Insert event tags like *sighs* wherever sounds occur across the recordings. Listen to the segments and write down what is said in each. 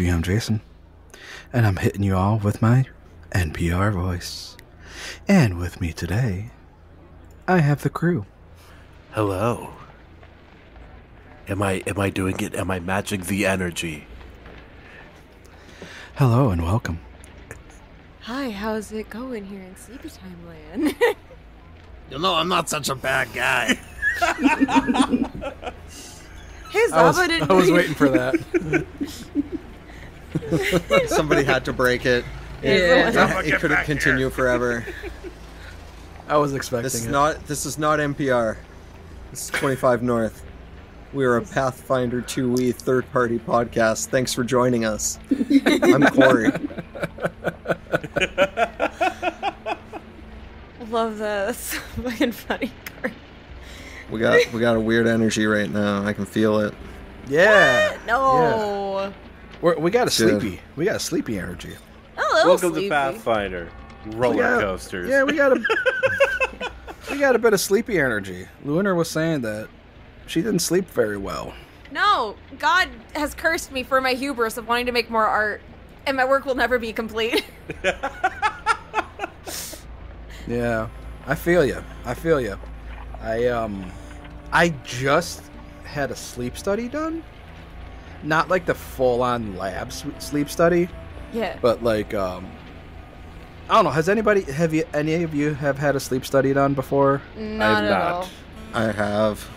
I am Jason, and I'm hitting you all with my NPR voice. And with me today, I have the crew. Hello. Am I am I doing it? Am I matching the energy? Hello and welcome. Hi, how's it going here in Sleepy Time Land? *laughs* You know, I'm not such a bad guy. *laughs* hey, I was, Zaba didn't I was waiting for that. *laughs* *laughs* Somebody had to break it. Yeah. It couldn't continue forever. I was expecting This is it. not. This is not NPR. This is 25 North. We are a Pathfinder 2e third-party podcast. Thanks for joining us. *laughs* I'm Corey. *laughs* Love this. Fucking funny. Corey. We got we got a weird energy right now. I can feel it. yeah. No. We're, we got a Good. sleepy. We got a sleepy energy. Hello, Welcome Sleepy. to Pathfinder. Roller Yeah. coasters. Yeah, we got a *laughs* we got a bit of sleepy energy. Lunar was saying that she didn't sleep very well. No, God has cursed me for my hubris of wanting to make more art, and my work will never be complete. *laughs* *laughs* Yeah, I feel you. I feel you. I um, I just had a sleep study done. Not like the full-on lab sleep study, yeah. but like um, I don't know. Has anybody have you any of you have had a sleep study done before? Not at not. all. I have.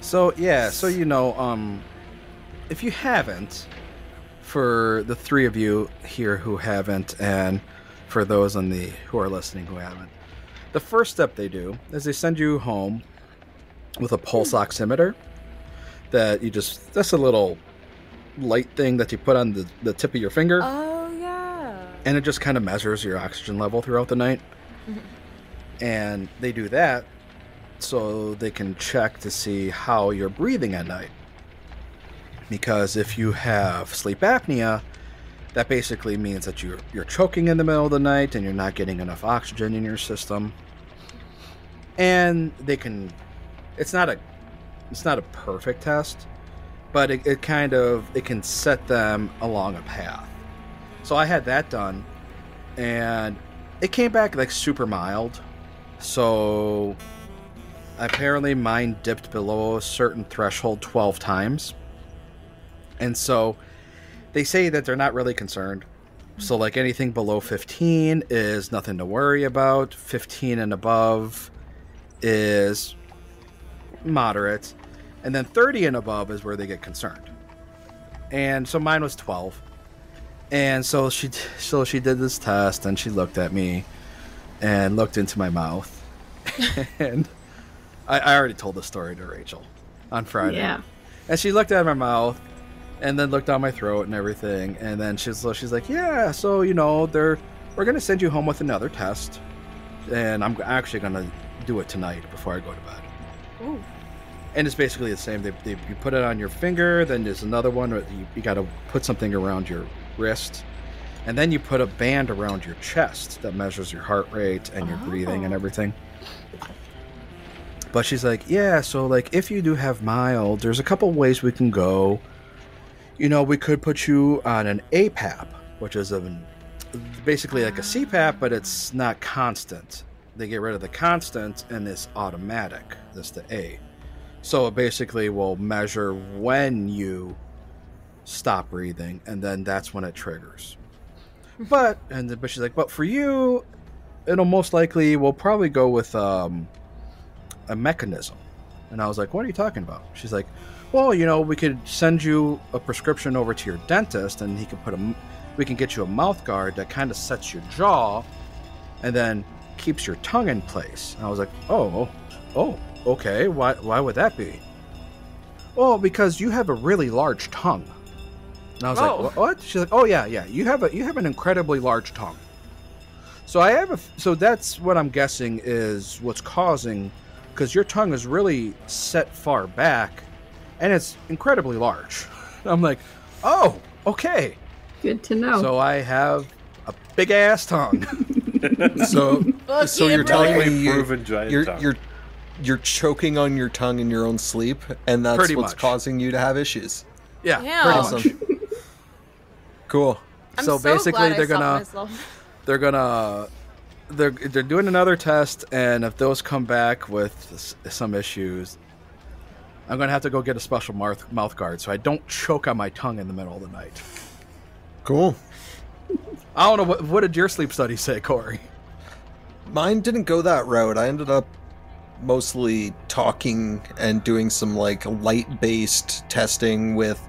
So yeah, so you know, um, if you haven't, for the three of you here who haven't, and for those on the who are listening who haven't, the first step they do is they send you home with a pulse oximeter that you just that's a little light thing that you put on the, the tip of your finger Oh yeah. and it just kind of measures your oxygen level throughout the night. *laughs* and they do that so they can check to see how you're breathing at night. Because if you have sleep apnea, that basically means that you're you're choking in the middle of the night and you're not getting enough oxygen in your system. And they can it's not a it's not a perfect test, but it, it kind of it can set them along a path. So I had that done, and it came back like super mild. So apparently mine dipped below a certain threshold 12 times. And so they say that they're not really concerned. So like anything below 15 is nothing to worry about. 15 and above is moderate. And then 30 and above is where they get concerned. And so mine was 12. And so she so she did this test and she looked at me and looked into my mouth. *laughs* and I, I already told the story to Rachel on Friday. Yeah. And she looked at my mouth and then looked down my throat and everything. And then she's so she's like, Yeah, so you know, they're we're gonna send you home with another test. And I'm actually gonna do it tonight before I go to bed Ooh. And it's basically the same. They, they you put it on your finger, then there's another one. where You, you got to put something around your wrist, and then you put a band around your chest that measures your heart rate and your breathing and Oh. everything. But she's like, yeah. So like, if you do have mild, there's a couple ways we can go. You know, we could put you on an APAP, which is a basically like a CPAP, but it's not constant. They get rid of the constant and it's automatic. That's the A. So it basically will measure when you stop breathing, and then that's when it triggers. But and then, but she's like, but for you, it'll most likely we'll probably go with um, a mechanism. And I was like, what are you talking about? She's like, well, you know, we could send you a prescription over to your dentist, and he could put a, we can get you a mouth guard that kind of sets your jaw, and then keeps your tongue in place. And I was like, oh, oh, okay. Why, why would that be? Well, because you have a really large tongue. And I was Oh. like, what? She's like, oh yeah, yeah. You have a you have an incredibly large tongue. So I have a f- so that's what I'm guessing is what's causing because your tongue is really set far back, and it's incredibly large. *laughs* I'm like, oh, okay. Good to know. So I have a big ass tongue. *laughs* so Book So you're brother. telling me you- proven giant Your tongue. your you're choking on your tongue in your own sleep, and that's Pretty what's much. causing you to have issues. Yeah, Yeah. pretty Awesome. much. Cool. I'm So so, basically, glad they're stopped gonna- *laughs* They're gonna they're they're doing another test, and if those come back with some issues, I'm gonna have to go get a special mouth mouth guard so I don't choke on my tongue in the middle of the night. Cool. I don't know what what did your sleep study say, Corey? Mine didn't go that route. I ended up mostly talking and doing some like light based testing with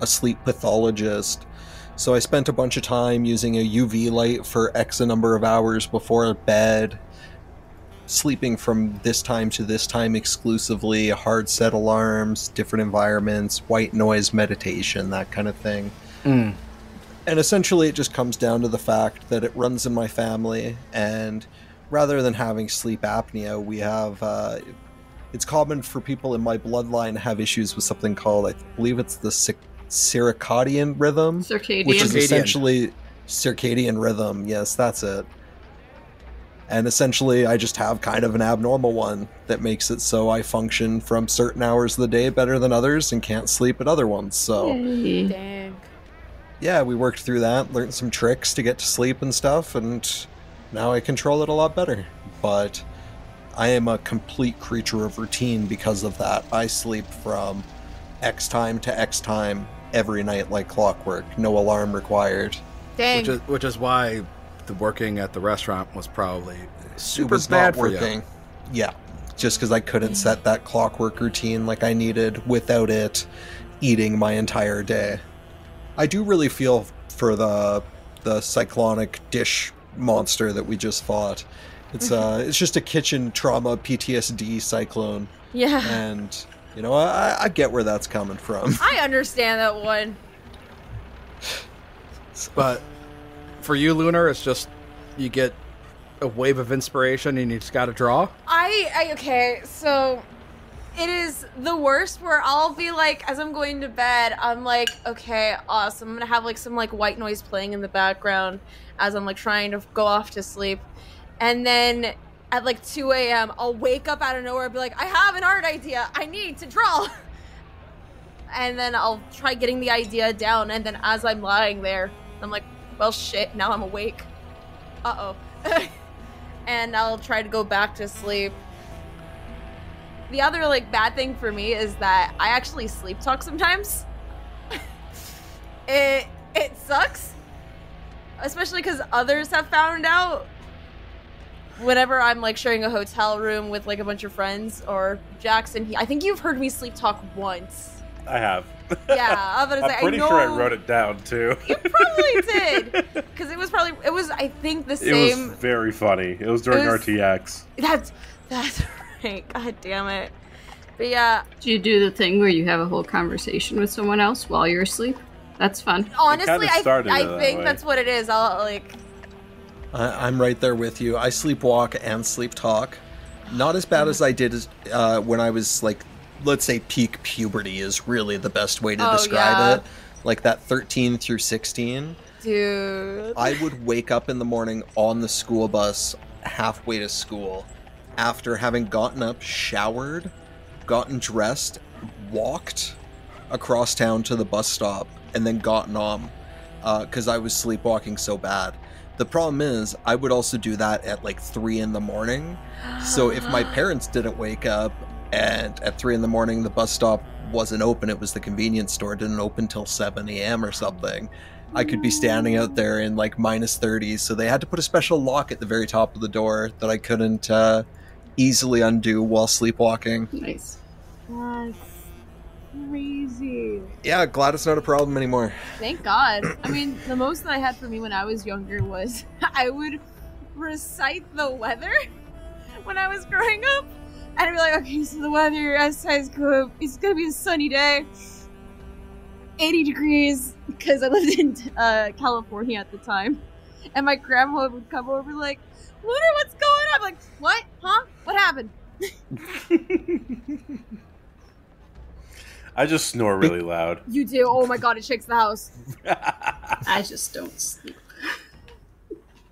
a sleep pathologist. So I spent a bunch of time using a UV light for X a number of hours before bed, sleeping from this time to this time exclusively, hard set alarms, different environments, white noise meditation, that kind of thing. Mm. And essentially, it just comes down to the fact that it runs in my family, and rather than having sleep apnea, we have. Uh, it's common for people in my bloodline to have issues with something called, I believe it's the cic- circadian rhythm, Circadian. which is Circadian. essentially circadian rhythm. Yes, that's it. And essentially, I just have kind of an abnormal one that makes it so I function from certain hours of the day better than others and can't sleep at other ones. So Dang. yeah, we worked through that, learned some tricks to get to sleep and stuff, and now I control it a lot better. But I am a complete creature of routine because of that. I sleep from X time to X time every night like clockwork, no alarm required. Dang. Which is which is why the working at the restaurant was probably super was bad not for you. Yeah, just because I couldn't set that clockwork routine like I needed without it eating my entire day. I do really feel for the the cyclonic dish monster that we just fought. It's uh, it's just a kitchen trauma PTSD cyclone, yeah. and you know I, I get where that's coming from. *laughs* I understand that one. But for you, Lunar, it's just you get a wave of inspiration and you just got to draw. I, I okay, so it is the worst where I'll be like, as I'm going to bed, I'm like, okay, awesome. I'm gonna have like some like white noise playing in the background as I'm like trying to go off to sleep, and then at like 2 a.m. I'll wake up out of nowhere and be like, I have an art idea. I need to draw. *laughs* And then I'll try getting the idea down, and then as I'm lying there, I'm like, well, shit, now I'm awake. Uh oh. *laughs* and I'll try to go back to sleep. The other like bad thing for me is that I actually sleep talk sometimes. it it sucks, especially because others have found out. Whenever I'm like sharing a hotel room with like a bunch of friends or Jackson, he, I think you've heard me sleep talk once. I have. Yeah, I was *laughs* I'm pretty I know, sure I wrote it down too. You probably *laughs* did, because it was probably it was I think the same. It was very funny. It was during It was- RTX. That's that's right. *laughs* God damn it. But yeah, Do you do the thing where you have a whole conversation with someone else while you're asleep? That's fun. honestly, I, I that think way. that's what it is. I'll like I, I'm right there with you. I sleepwalk and sleep talk. Not as bad as I did as, uh, when I was like, let's say peak puberty is really the best way to Oh, describe yeah. it. Like that 13 through 16. dude. I would wake up in the morning on the school bus halfway to school after having gotten up, showered, gotten dressed, walked across town to the bus stop, and then gotten on because I was sleepwalking so bad. The problem is, I would also do that at like three in the morning. So if my *gasps* parents didn't wake up and at three in the morning the bus stop wasn't open, it was the convenience store, didn't open till 7 a.m. or something. I could be standing out there in like minus 30s, so they had to put a special lock at the very top of the door that I couldn't uh, easily undo while sleepwalking. Nice. That's crazy. Yeah, glad it's not a problem anymore. Thank God. I mean, the most that I had for me when I was younger was *laughs* I would recite the weather *laughs* when I was growing up. And I'd be like, okay, so the weather outside is good. It's gonna be a sunny day. 80 degrees, because I lived in uh, California at the time. And my grandma would come over like, Lunar, what's going on? I'm like, what? Huh? What happened? *laughs* I just snore really loud. You do. Oh my god, it shakes the house. *laughs* I just don't sleep.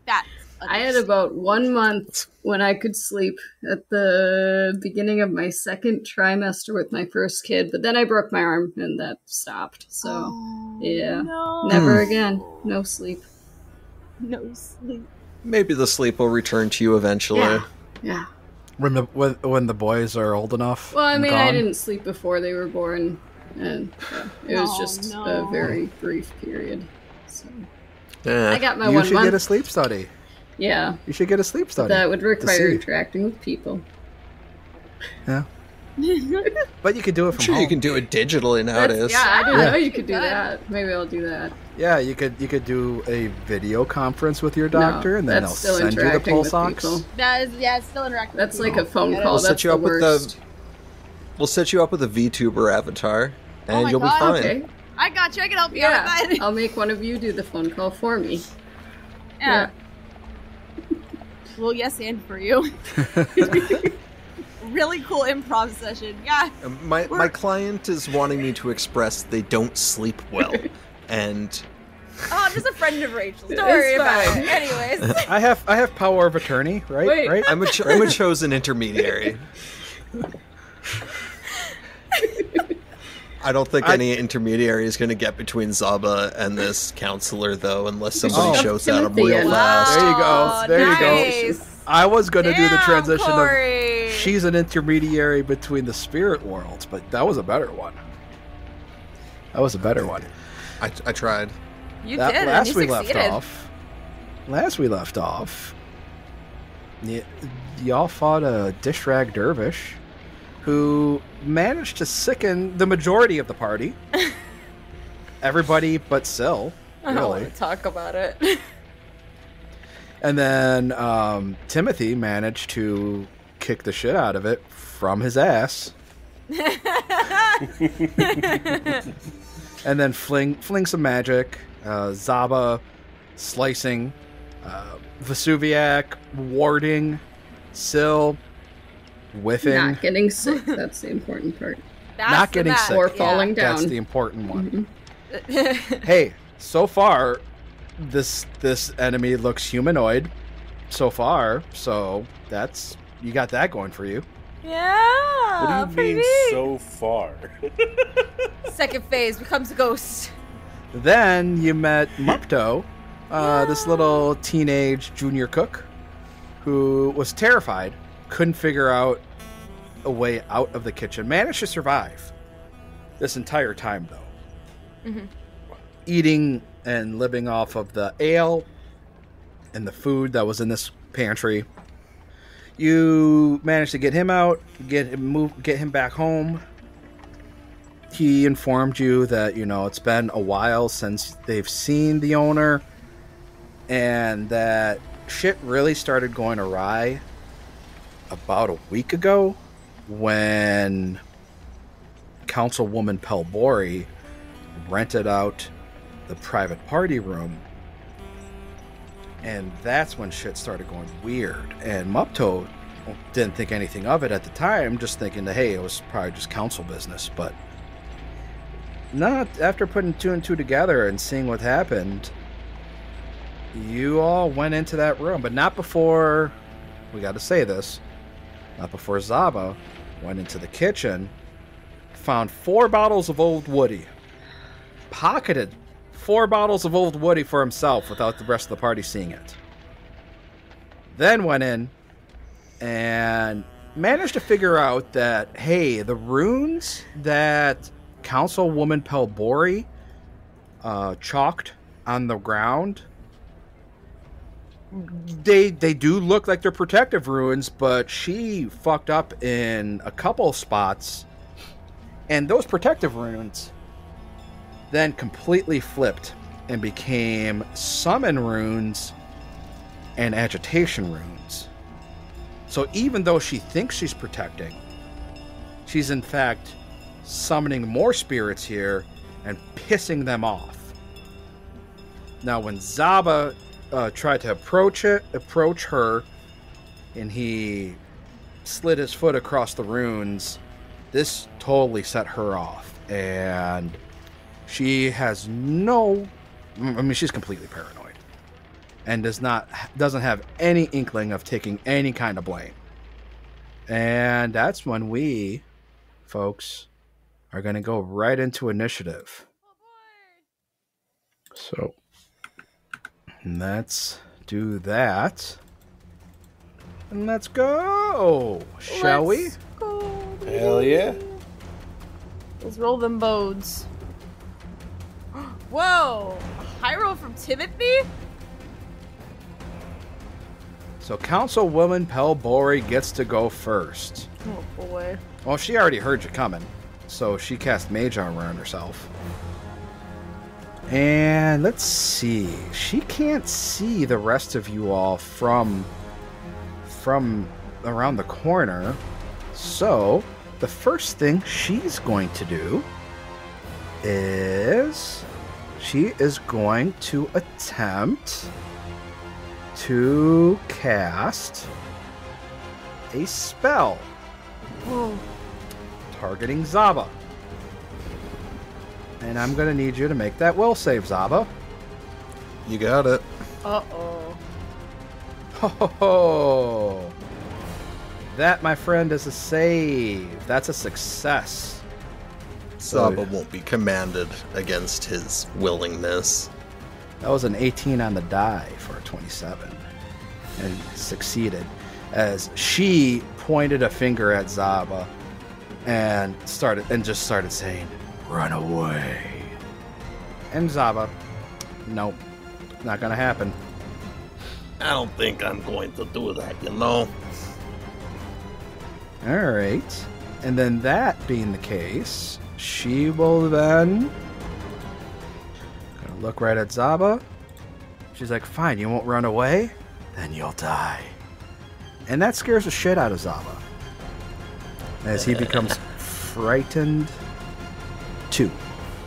That I had about one month when I could sleep at the beginning of my second trimester with my first kid, but then I broke my arm and that stopped. So Oh, yeah. no. never hmm. again. No sleep. no sleep. Maybe the sleep will return to you eventually. Yeah. Yeah. When the when, when the boys are old enough. Well, I and mean, I didn't sleep before they were born, and yeah, it was Oh, just no. a very brief period. So Eh. I got my You one should month. get a sleep study. yeah, You should get a sleep study. that would require interacting with people. Yeah. *laughs* But you could do it I'm from sure home. you can do it digitally That's- nowadays. yeah, I didn't Yeah. know you could do that. Maybe I'll do that. Yeah, you could you could do a video conference with your No, doctor, and then that's they'll send you the pulse ox. people. That is, yeah, it's still interactive. That's with like a phone call. We'll That's set you the up with worst. the. We'll set you up with a VTuber avatar, oh and Oh you'll God. be fine. Okay. I got you. I can help you out Yeah, with that. I'll make one of you do the phone call for me. yeah. Well, yes, and for you. *laughs* *laughs* really cool improv session. Yeah. My my client is wanting me to express they don't sleep well, *laughs* and Oh, I'm just a friend of Rachel's. Don't worry about it. Anyways. *laughs* I have I have power of attorney, right? Wait. Right? I'm a cho- I'm a chosen intermediary. *laughs* I don't think I- any intermediary is going to get between Zaba and this counselor, though, unless oh. somebody Oh. shows out of real and- fast. There you go. Oh, There you go. I was gonna do the transition Corey. of she's an intermediary between the spirit worlds, but that was a better one. That was a better one. I, I tried. You that did. last and you we left off. Last we left off. Y- y'all fought a dishrag dervish who managed to sicken the majority of the party. *laughs* Everybody but Syl, I don't want to talk about it. And then um, Timothy managed to kick the shit out of it from his ass. *laughs* and then fling fling some magic. Uh, Zaba slicing. Uh, Vesuviac warding. Syl whiffing. Not getting sick. That's the important part. That's Not getting best, sick. Or yeah. down. That's the important one. Mhm. *laughs* hey, so far, this this enemy looks humanoid. So far, so that's you got that going for you. yeah. What do you pretty mean neat. so far? *laughs* Second phase becomes a ghost. Then you met Mupto, uh, this little teenage junior cook, who was terrified, couldn't figure out a way out of the kitchen. Managed to survive this entire time, though. Mhm. Eating and living off of the ale and the food that was in this pantry. You managed to get him out, get him move, get him back home. He informed you that you know it's been a while since they've seen the owner, and that shit really started going awry about a week ago when Councilwoman Pelborii rented out the private party room. And that's when shit started going weird. And Mupto didn't think anything of it at the time, just thinking that, hey, it was probably just council business. But not after putting two and two together and seeing what happened, you all went into that room, but not before, we got to say this, not before Zaba went into the kitchen, found four bottles of Old Woody, pocketed four bottles of Old Woody for himself without the rest of the party seeing it. Then went in and managed to figure out that, hey, the runes that Councilwoman Pelborii uh, chalked on the ground they they do look like they're protective runes, but she fucked up in a couple spots, and those protective runes then completely flipped and became summon runes and agitation runes. So even though she thinks she's protecting, she's in fact summoning more spirits here and pissing them off. Now, when Zaba uh, tried to approach it, approach her, and he slid his foot across the runes. This totally set her off, and she has no. Mm, I mean, she's completely paranoid. and does not doesn't have any inkling of taking any kind of blame. And that's when we, folks, are going to go right into initiative. So let's do that. And let's go. Shall we? Let's Go. Hell yeah. Let's roll them bodes. Whoa! A roll from Timothy? So Councilwoman Pelborii gets to go first. Oh boy. Well, she already heard you coming, so she cast Mage Armor on herself. And let's see. She can't see the rest of you all from from around the corner. So, the first thing she's going to do is she is going to attempt to cast a spell Whoa. targeting Zaba. And I'm going to need you to make that will save, Zaba. You got it. Uh oh. Ho *laughs* ho ho! That, my friend, is a save. That's a success. Zaba won't be commanded against his willingness. That was an 18 on the die for a 27. And succeeded. As she pointed a finger at Zaba and started and just started saying, Run away. And Zaba, nope, not gonna happen. I don't think I'm going to do that, you know? Alright. And then that being the case, she will then gonna look right at Zaba. She's like, fine, you won't run away? Then you'll die. And that scares the shit out of Zaba. As he becomes *laughs* frightened two.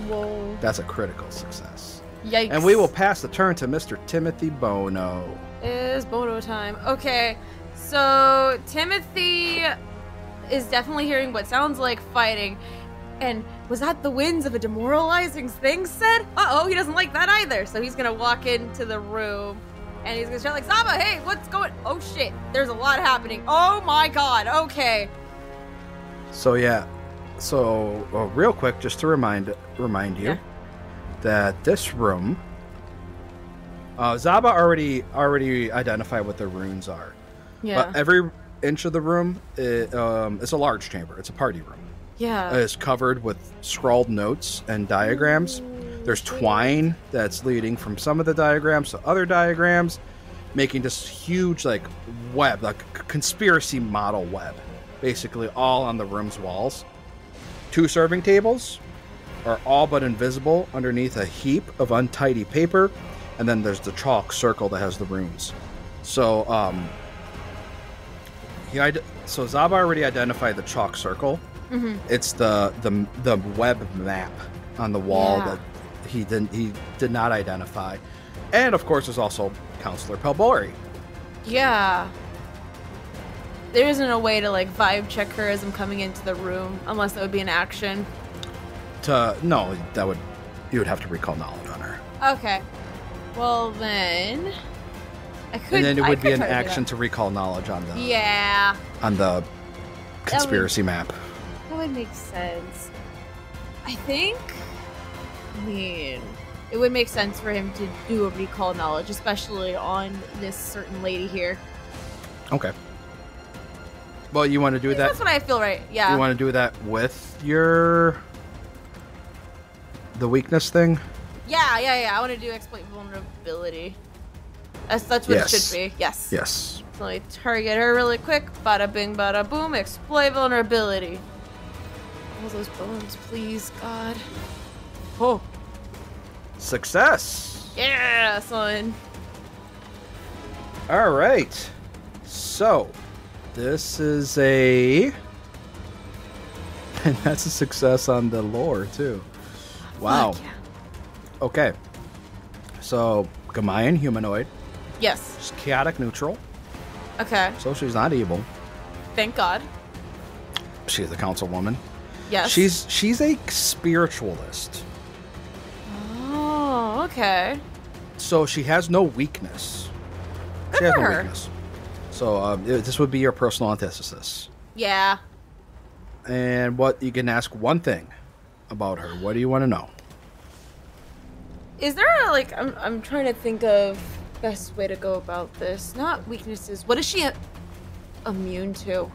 Whoa. That's a critical success. Yikes. And we will pass the turn to Mr. Timothy Bono. is Bono time. Okay, so Timothy is definitely hearing what sounds like fighting. And was that the winds of a demoralizing thing said? Uh oh, he doesn't like that either. So he's gonna walk into the room and he's gonna shout like, Zaba, hey, what's going Oh shit, there's a lot happening. Oh my god, okay. So yeah, so real quick, just to remind remind you Yeah. that this room, uh, Zaba already already identified what the runes are. Yeah. But every inch of the room, i um, it's a large chamber. It's a party room. Yeah. It's covered with scrawled notes and diagrams. There's twine that's leading from some of the diagrams to other diagrams, making this huge like web, like conspiracy model web, basically all on the room's walls. Two serving tables are all but invisible underneath a heap of untidy paper, and then there's the chalk circle that has the runes. So, um, he so Zaba already identified the chalk circle. Mm-hmm. It's the the the web map on the wall Yeah. that he didn't he did not identify, and of course there's also Counselor Pelborii. Yeah. There isn't a way to like vibe check her as I'm coming into the room, unless that would be an action. To no, that would you would have to recall knowledge on her, Okay. Well then, I could. and then it would be an try to do action to recall knowledge on the Yeah, on the conspiracy map. That would make sense. I think. I mean, it would make sense for him to do a recall knowledge, especially on this certain lady here. Okay. Well, you want to do that? That's what I feel right. Yeah. You want to do that with your the weakness thing? Yeah, yeah, yeah. I want to do exploit vulnerability. That's that's what Yes. it should be. Yes. Yes. So I target her really quick. Bada bing, bada boom. Exploit vulnerability. All those bones, please, God. Oh, Success. yeah, son. All right. So, this is a *laughs* and that's a success on the lore too. Wow. Yeah. Okay. So, Gamayan humanoid. Yes. She's chaotic neutral, Okay. so she's not evil. Thank God. She's a councilwoman. Yes. She's she's a spiritualist. Oh, okay. So she has no weakness. Good she has no her. weakness. So um, this would be your personal antithesis. Yeah. And what you can ask one thing about her. What do you want to know? Is there a, like I'm I'm trying to think of best way to go about this. Not weaknesses. What is she immune to?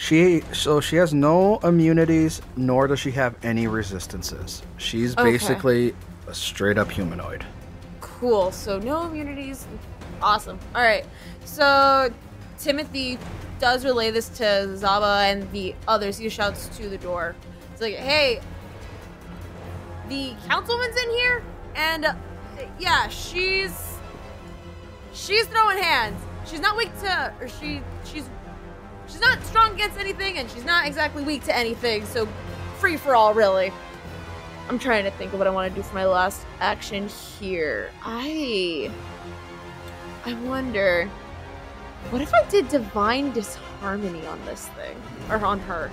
She so she has no immunities, nor does she have any resistances. She's Okay. basically a straight up humanoid. Cool. So no immunities. Awesome. All right. So Timothy does relay this to Zaba and the others. He shouts to the door. It's like, hey, the councilman's in here, and uh, yeah, she's she's throwing hands. She's not weak to, or she she's she's not strong against anything, and she's not exactly weak to anything. So free for all, really. I'm trying to think of what I want to do for my last action here. I I wonder what if I did divine disharmony on this thing or on her?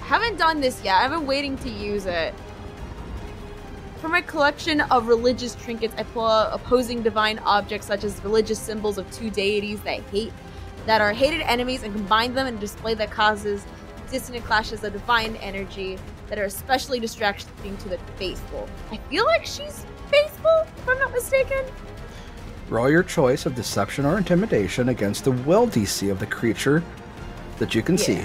I haven't done this yet. I've been waiting to use it. For my collection of religious trinkets, I pull out opposing divine objects such as religious symbols of two deities that hate that are hated enemies and combine them in a display that causes dissonant clashes of divine energy that are especially distracting to the faithful. I feel like she's faithful, if I'm not mistaken. Roll your choice of deception or intimidation against the will DC of the creature that you can see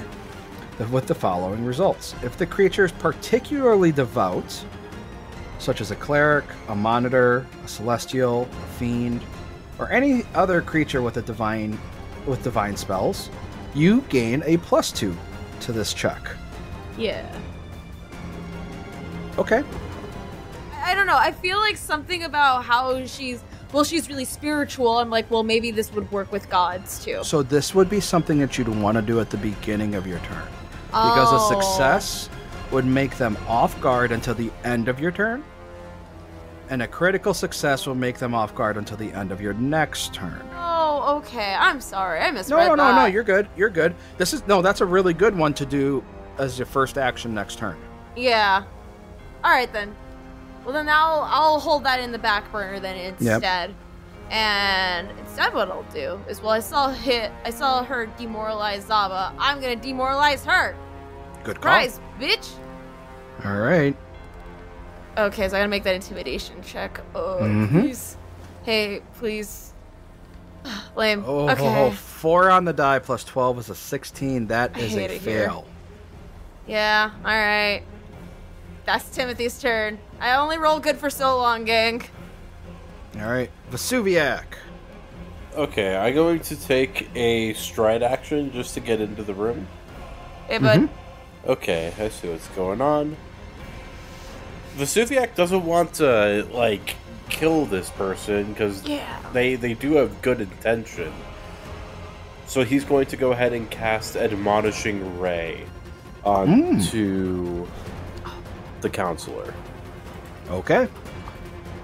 with the following results. If the creature is particularly devout, such as a cleric, a monitor, a celestial, a fiend, or any other creature with a divine with divine spells, you gain a plus two to this check. Yeah. Okay. I don't know. I feel like something about how she's well, she's really spiritual. I'm like, well, maybe this would work with gods too. So this would be something that you'd want to do at the beginning of your turn. Because a Oh. success would make them off guard until the end of your turn. And a critical success will make them off guard until the end of your next turn. Oh, okay. I'm sorry. I No, misread no, no, that. no, you're good. You're good. This is no, that's a really good one to do as your first action next turn. Yeah. All right then. Well then I'll I'll hold that in the back burner then instead. And instead what I'll do is well I saw hit I saw her demoralize Zaba. I'm gonna demoralize her. Good call. Surprise, bitch. All right. Okay, so I gotta make that intimidation check. Oh, Mhm. please. Hey, please. *sighs* Lame. Oh, okay. four on the die plus 12 is a 16. That is I hate a it here. fail. Yeah, alright. That's Timothy's turn. I only roll good for so long, gang. All right. Vesuviac. Okay, I'm going to take a stride action just to get into the room. Hey, bud. Mm-hmm. Okay, I see what's going on. Vesuviac doesn't want to like kill this person because Yeah. they they do have good intention. So he's going to go ahead and cast Admonishing Ray onto hmm. the counselor. Okay.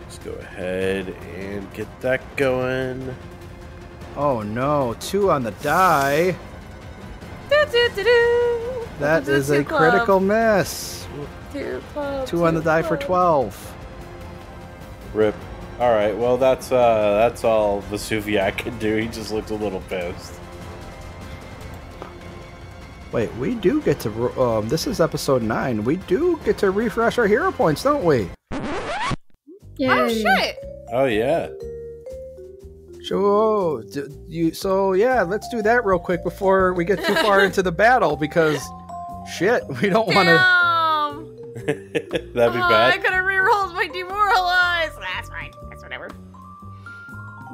Let's go ahead and get that going. Oh no, two on the die. Do-do-do-do. That Welcome to is the a Club. critical miss. Two club, Two on the two die for 12. Rip. All right. Well, that's uh that's all Vesuviac can do. He just looks a little pissed. Wait, we do get to. Um, this is episode 9. We do get to refresh our hero points, don't we? Yay. Oh shit! Oh yeah. Sure. D- you, so, yeah, let's do that real quick before we get too far *laughs* into the battle because shit, we don't want to. Damn! *laughs* That'd be Oh, I bad. could have rerolled my demoralize.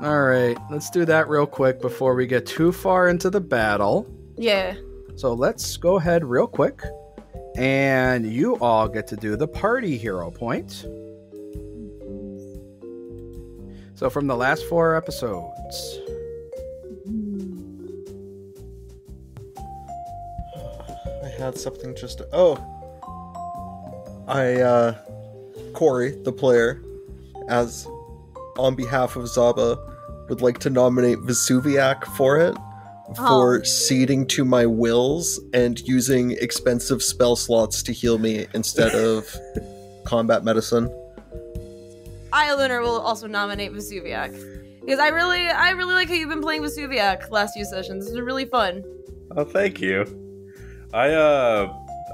All right, let's do that real quick before we get too far into the battle. Yeah. So let's go ahead real quick, and you all get to do the party hero point. So from the last four episodes, I had something just. to, Oh, I uh, Corey, the player, as on behalf of Zaba, would like to nominate Vesuviac for it for Oh. ceding to my wills and using expensive spell slots to heal me instead of *laughs* combat medicine. I, Lunar, will also nominate Vesuviac because I really, I really like how you've been playing Vesuviac last few sessions. It's been really fun. Oh, thank you. I uh,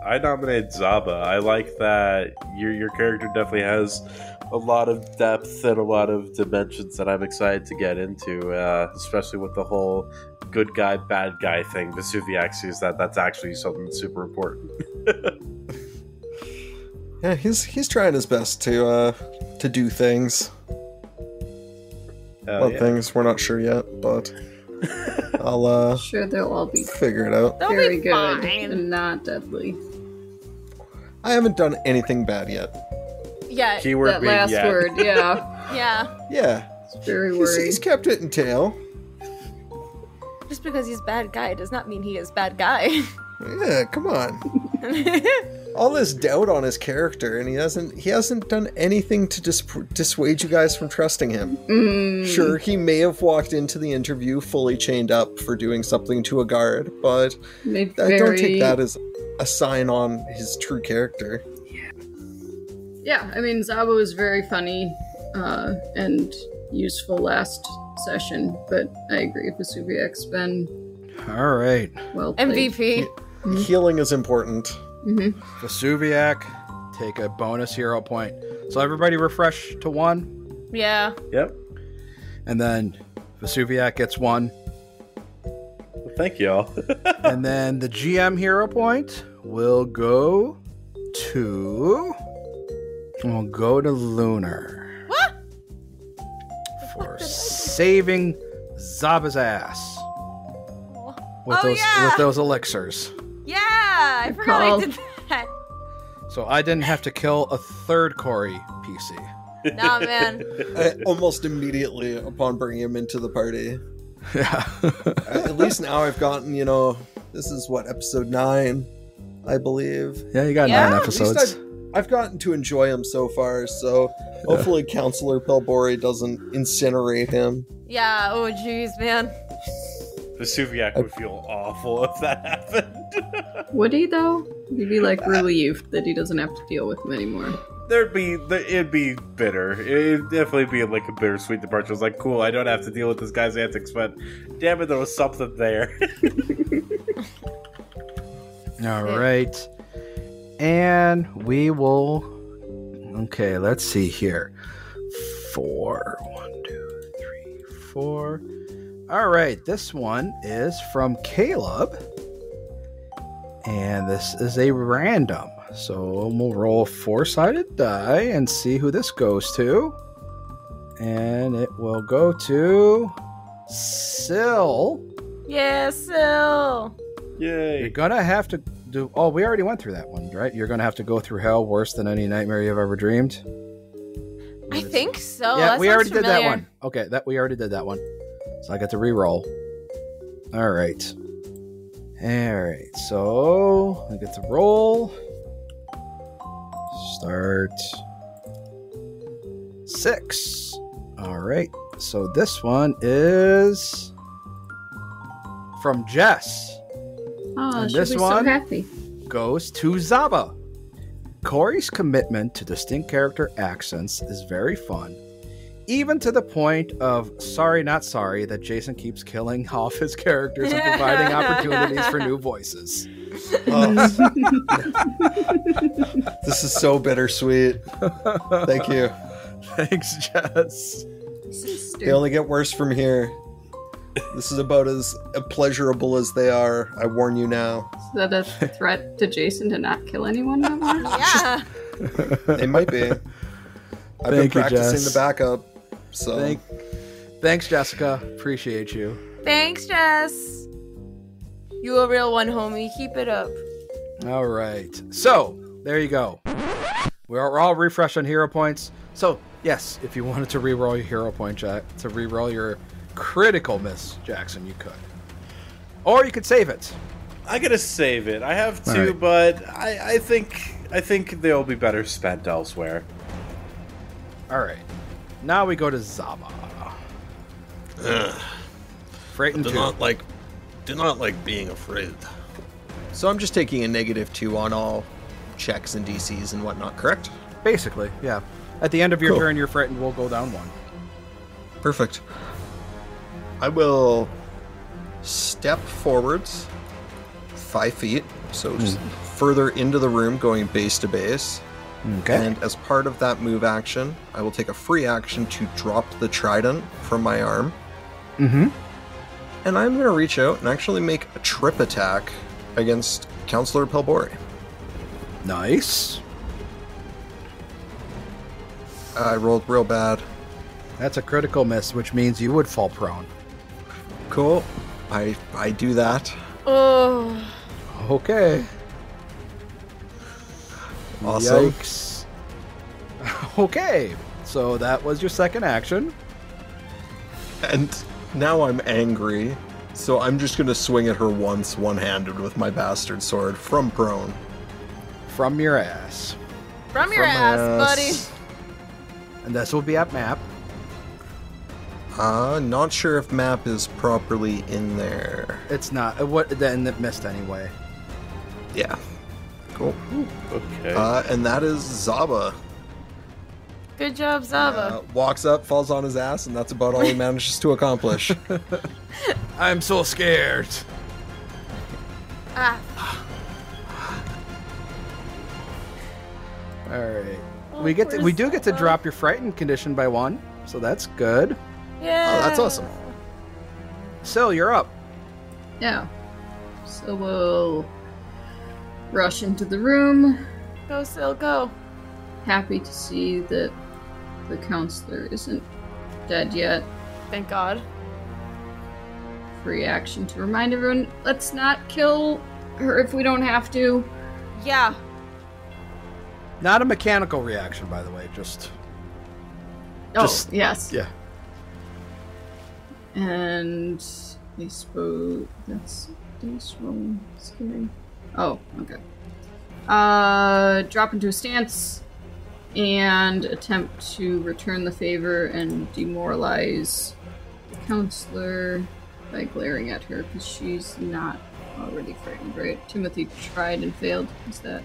I nominate Zaba. I like that your your character definitely has a lot of depth and a lot of dimensions that I'm excited to get into, uh, especially with the whole good guy, bad guy thing. Vesuviac sees that that's actually something super important. *laughs* Yeah, he's he's trying his best to uh to do things. Hell what yeah. things we're not sure yet, but I'll uh *laughs* Sure, they'll all be figure it out. They'll very be good fine. and not deadly. I haven't done anything bad yet. Yeah, Keyword that being last yet. word, yeah. *laughs* yeah. Yeah, It's very he's, worried. he's kept it in tail. Just because he's bad guy does not mean he is bad guy. Yeah, come on. *laughs* All this doubt on his character, and he hasn't he hasn't done anything to dis- dissuade you guys from trusting him. Mm, Sure, he may have walked into the interview fully chained up for doing something to a guard, but made I very, don't take that as a sign on his true character. Yeah, yeah I mean, Zaba was very funny uh, and useful last session, but I agree. Vesuviac's been All right. well played. MVP. Healing is important. hmm Vesuviac, take a bonus hero point. So everybody refresh to one, Yeah. Yep. and then Vesuviac gets one. Well, thank y'all. *laughs* and then the GM hero point will go to. We'll go to Lunar What? for saving Zaba's ass with Oh, those yeah. with those elixirs. Yeah, I Good forgot I did that. So I didn't have to kill a third Corey PC. Nah, *laughs* man. I, almost immediately upon bringing him into the party. *laughs* Yeah. At least now I've gotten, you know, this is what episode nine, I believe. yeah, you got Yeah? nine At At least episodes. I've, I've gotten to enjoy him so far. So hopefully, Counselor Pelborii doesn't incinerate him. Yeah, oh jeez, man. Vesuviac would feel awful if that happened. *laughs* Would he though? He'd be like relieved that he doesn't have to deal with him anymore. There'd be, it'd be bitter. It'd definitely be like a bittersweet departure. It's like, cool, I don't have to deal with this guy's antics, but damn it, there was something there. *laughs* *laughs* All right. And we will. Okay, let's see here. Four. One, two, three, four. All right, this one is from Caleb. And this is a random. So we'll roll a four sided die and see who this goes to. And it will go to Syl. Yeah, Syl. Yay. You're gonna have to do. Oh, we already went through that one, right? You're gonna have to go through hell worse than any nightmare you've ever dreamed. I think so. yeah, that we sounds already did that one. Okay, that we already did that one. So I got to re-roll. All right. All right. So I get to roll. Start six. All right. So this one is from Jess. Oh, And this be one? so happy. goes to Zaba. Corey's commitment to distinct character accents is very fun, even to the point of sorry, not sorry that Jason keeps killing *laughs* off his characters and providing opportunities for new voices. Oh. *laughs* this is so bittersweet. Thank you. *laughs* Thanks, Jess. They only get worse from here. This is about as pleasurable as they are. I warn you now. Is that a threat to Jason to not kill anyone no more? *laughs* Yeah. They might be. I've been Thank you, practicing Jess. the backup. So Thank, thanks, Jessica. Appreciate you. Thanks, Jess. You a real one, homie. Keep it up. All right. So there you go. We're all refreshed on hero points. So yes, if you wanted to re-roll your hero point, Jack, to re-roll your critical miss, Jackson, you could, or you could save it. I gotta save it. I have to, right. but I, I think I think they'll be better spent elsewhere. All right. Now we go to Zaba. Frightened Do two. not like, do not like being afraid. So I'm just taking a negative two on all checks and DCs and whatnot, correct? Basically, yeah. At the end of your Cool. turn, your frightened will go down one. Perfect. I will step forwards five feet, so just further into the room, going base to base. Okay. And as part of that move action, I will take a free action to drop the trident from my arm. mm-hmm. And I'm going to reach out and actually make a trip attack against Counselor Pelborii. Nice. I rolled real bad. That's a critical miss, which means you would fall prone. Cool. I I do that. Oh, Okay. Awesome. Yikes. *laughs* Okay. So that was your second action. And now I'm angry. So I'm just going to swing at her once, one-handed with my bastard sword from prone. From your ass. from your From my ass, buddy. And this will be at map. Uh, not sure if map is properly in there. It's not. uh, What? Then it missed anyway. Yeah. Cool. Okay. Uh, and that is Zaba. Good job, Zaba. Uh, walks up, falls on his ass, and that's about all he manages to accomplish. *laughs* *laughs* I'm so scared. ah, All right. Oh, we get to, we do get to drop your frightened condition by one, so that's good. Yeah. Oh, that's awesome. Syl, you're up. Yeah. So we'll rush into the room. Go, Syl, go. Happy to see that the counselor isn't dead yet. Thank God. Free action to remind everyone let's not kill her if we don't have to. Yeah. Not a mechanical reaction, by the way. Just Oh, Just- yes. yeah. And I suppose that's dice roll scary. Oh, okay. Uh, drop into a stance and attempt to return the favor and demoralize the counselor by glaring at her because she's not already frightened, right? Timothy tried and failed. Is that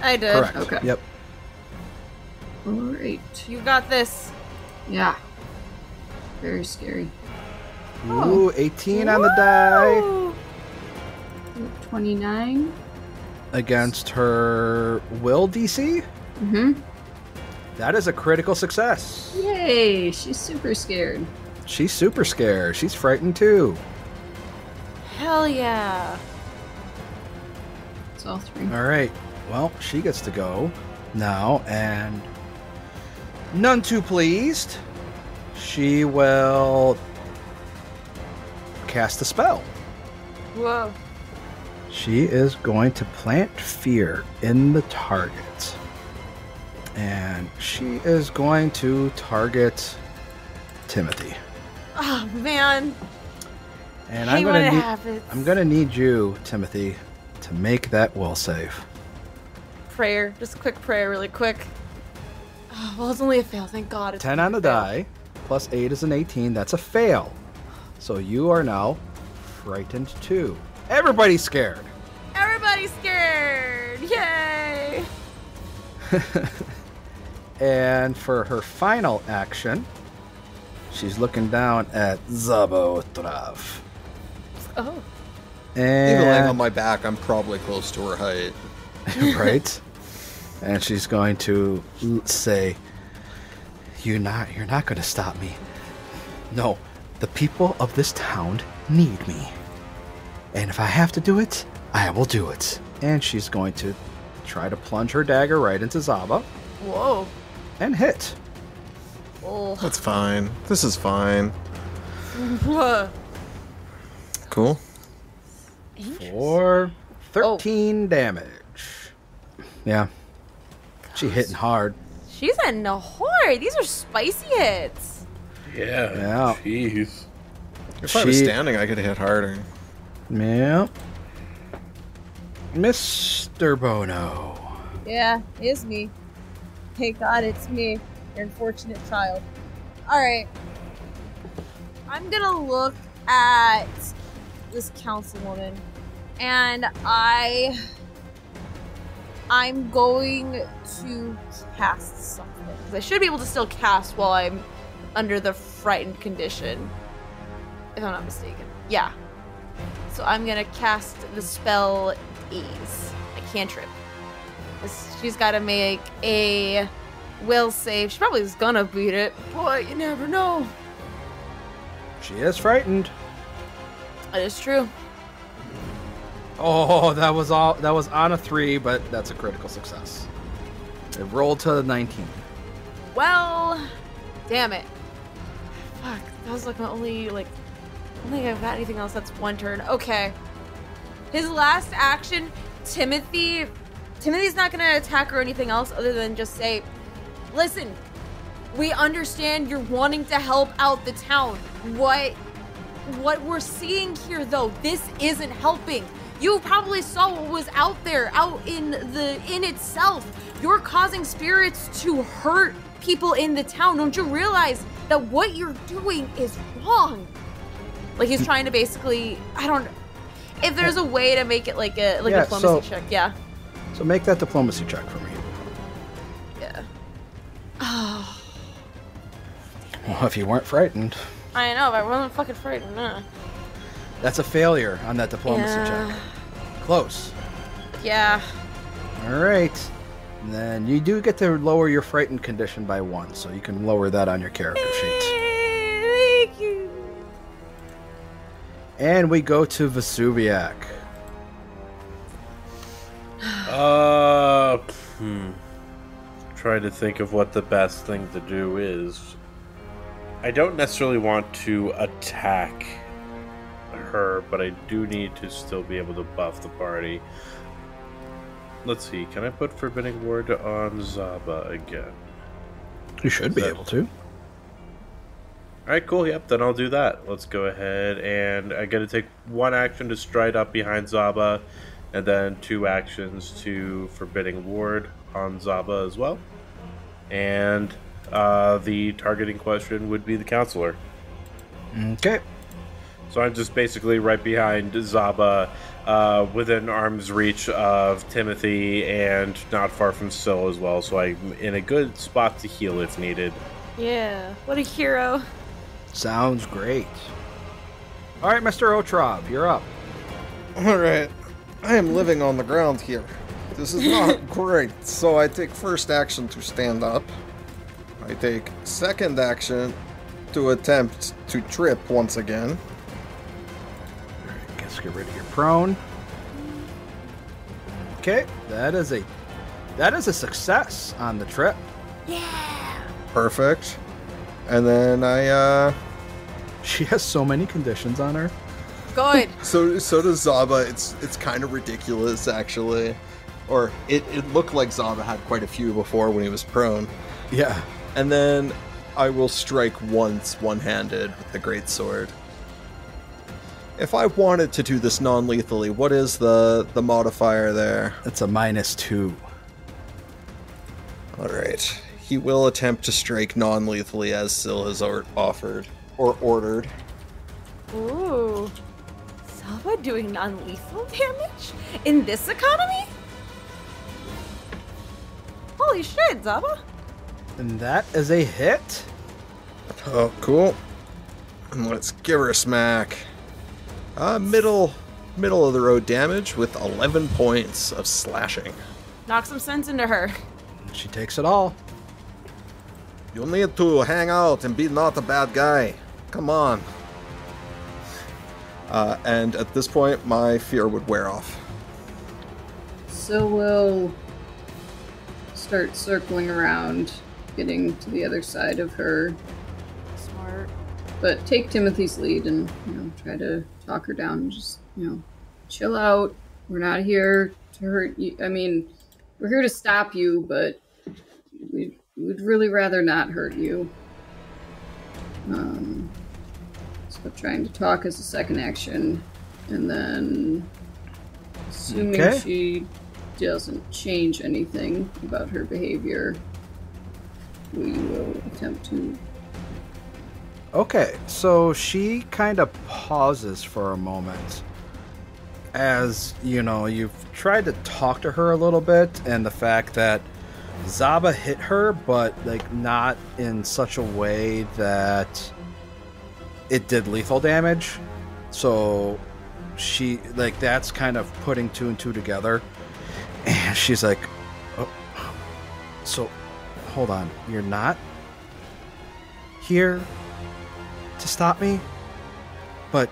I did. correct. Okay. Yep. all right? You got this. Yeah. Very scary. Ooh, 18 on the die Twenty-nine. against her will DC. Mm-hmm. That is a critical success. Yay! She's super scared. She's super scared. She's frightened too. Hell yeah. It's all three. All right. Well, she gets to go now, and none too pleased. She will cast a spell. Whoa. She is going to plant fear in the target. And she is going to target Timothy. Oh man. And I'm gonna it need happens. I'm gonna need you, Timothy, to make that will save. prayer. Just a quick prayer, really quick. Oh, well, it's only a fail. Thank God. Ten on the fail. die, plus eight is an eighteen. That's a fail. So you are now frightened too. Everybody's scared. Everybody's scared. Yay! *laughs* And for her final action, she's looking down at Zabotrav. Oh. And Even laying on my back, I'm probably close to her height. *laughs* right, and she's going to say, "You're not. You're not going to stop me. No, the people of this town need me, and if I have to do it, I will do it." And she's going to try to plunge her dagger right into Zaba Whoa. and hit. Oh. That's fine. This is fine. Cool. for 13 damage. Yeah. She hitting hard. She's a nahor. These are spicy hits. Yeah. Yeah. Jeez. If I was She- standing, I could hit harder. Yeah. Mr. Bono. Yeah, it's me. Thank God it's me, your unfortunate child. Alright. I'm gonna look at this councilwoman and I I'm going to cast something. 'Cause I should be able to still cast while I'm under the frightened condition. If I'm not mistaken. Yeah. So I'm gonna cast the spell Daze. I cantrip. 'Cause She's gotta make a will save. She probably is gonna beat it, but you never know. She is frightened. That is true. Oh, that was all. That was on a three, but that's a critical success. It rolled to 19. Well, damn it. Fuck, that was like my only like. I don't think I've got anything else. That's one turn. Okay. His last action, Timothy. Timothy's not gonna attack or anything else other than just say, "Listen, we understand you're wanting to help out the town. What, what we're seeing here, though, this isn't helping. You probably saw what was out there, out in the in itself. You're causing spirits to hurt people in the town. Don't you realize that what you're doing is wrong? Like he's trying to basically, I don't. If there's a way to make it like a like Yeah, a diplomacy so- check, yeah, So make that diplomacy check for me. yeah. Oh, *sighs* Well, if you weren't frightened, I know, but I wasn't fucking frightened. Huh? that's a failure on that diplomacy Yeah. check. Close. Yeah. All right. And then you do get to lower your frightened condition by one, so you can lower that on your character sheet. Thank you. And we go to Vesuviac. *sighs* Uh, hmm. Trying to think of what the best thing to do is. I don't necessarily want to attack her, but I do need to still be able to buff the party. Let's see, can I put Forbidding Ward on Zaba again? You should be That- able to. Alright, cool, yep, then I'll do that. Let's go ahead and I get to take one action to stride up behind Zaba, and then two actions to Forbidding Ward on Zaba as well. And uh, the targeting question would be the counselor. Okay. So I'm just basically right behind Zaba, uh, within arm's reach of Timothy, and not far from Syl as well. So I'm in a good spot to heal if needed. Yeah. What a hero. Sounds great. All right, Mr. Otrov, you're up. All right. I am living on the ground here. This is not *laughs* great. So I take first action to stand up. I take second action to attempt to trip once again. Let's get rid of your prone. Okay, that is a that is a success on the trip. Yeah. Perfect. And then I uh *laughs* She has so many conditions on her. Good. *laughs* so so does Zaba. It's it's kind of ridiculous actually. Or it, it looked like Zaba had quite a few before when he was prone. Yeah. And then I will strike once one-handed with the great sword. If I wanted to do this non-lethally, what is the the modifier there? That's a minus two. All right. He will attempt to strike non-lethally as Syl has or- offered or ordered. Ooh. Salva doing non-lethal damage in this economy? Holy shit, Zaba. And that is a hit. Oh, cool. And let's give her a smack. Uh, middle middle of the road damage with 11 points of slashing. Knock some sense into her. She takes it all. You'll need to hang out and be not a bad guy. Come on. Uh, and at this point, my fear would wear off. So we'll start circling around, getting to the other side of her, Smart. but take Timothy's lead and you know try to talk her down. and Just you know, chill out. We're not here to hurt you. I mean, we're here to stop you, but we would really rather not hurt you. Um, so trying to talk as a second action, and then assuming Okay. she doesn't change anything about her behavior, we will attempt to Okay, so she kind of pauses for a moment. as you know, you've tried to talk to her a little bit, and the fact that Zaba hit her, but like not in such a way that it did lethal damage. So she like that's kind of putting two and two together, and she's like, oh, "So, hold on, you're not here to stop me, but."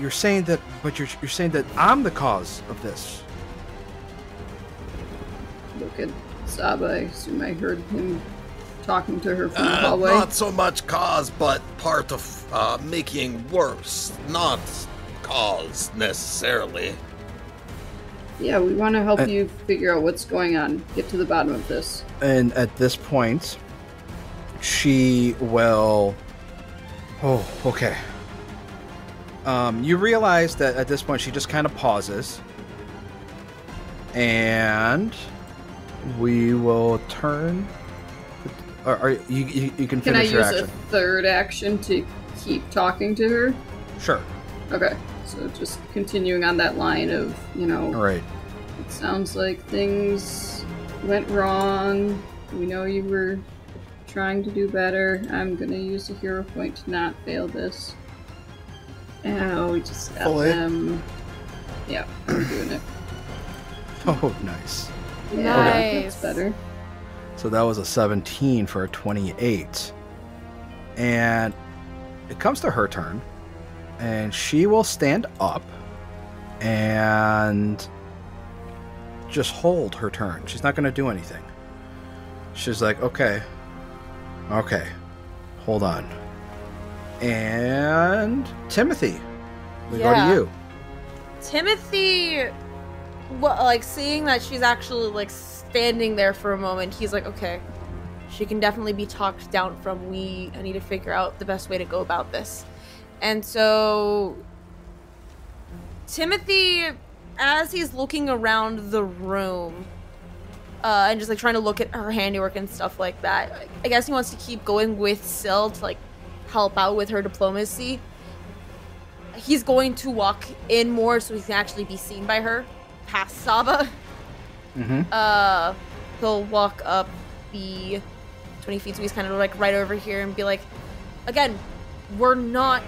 You're saying that, but you're, you're saying that I'm the cause of this. Look at Zaba. I assume I heard him talking to her from the Uh, hallway. not so much cause, but part of uh, making worse. Not cause necessarily. Yeah, we want to help you figure out what's going on. Get to the bottom of this. And at this point, she will. Oh, okay. Um, you realize that at this point she just kind of pauses, and we will turn. Or, or you, you, you can Can I your use a third action to keep talking to her? Sure. Okay, so just continuing on that line of, you know, All right. it sounds like things went wrong. We know you were trying to do better. I'm gonna use a hero point to not fail this. Oh, we just got Fully. them. Yeah, we're doing it. *laughs* Oh, nice. Yeah, Nice. that's better. So that was a 17 for a 28. And it comes to her turn. And she will stand up and just hold her turn. She's not going to do anything. She's like, okay, okay, hold on. And Timothy, we go to you. Timothy, what, like seeing that she's actually like standing there for a moment, he's like, okay, she can definitely be talked down from. We I need to figure out the best way to go about this. And so, Timothy, as he's looking around the room, uh, and just like trying to look at her handiwork and stuff like that, I guess he wants to keep going with Syl to like help out with her diplomacy he's going to walk in more so he can actually be seen by her past Zaba. Mm-hmm. Uh, he'll walk up the 20 feet, so he's kind of like right over here and be like, again, we're not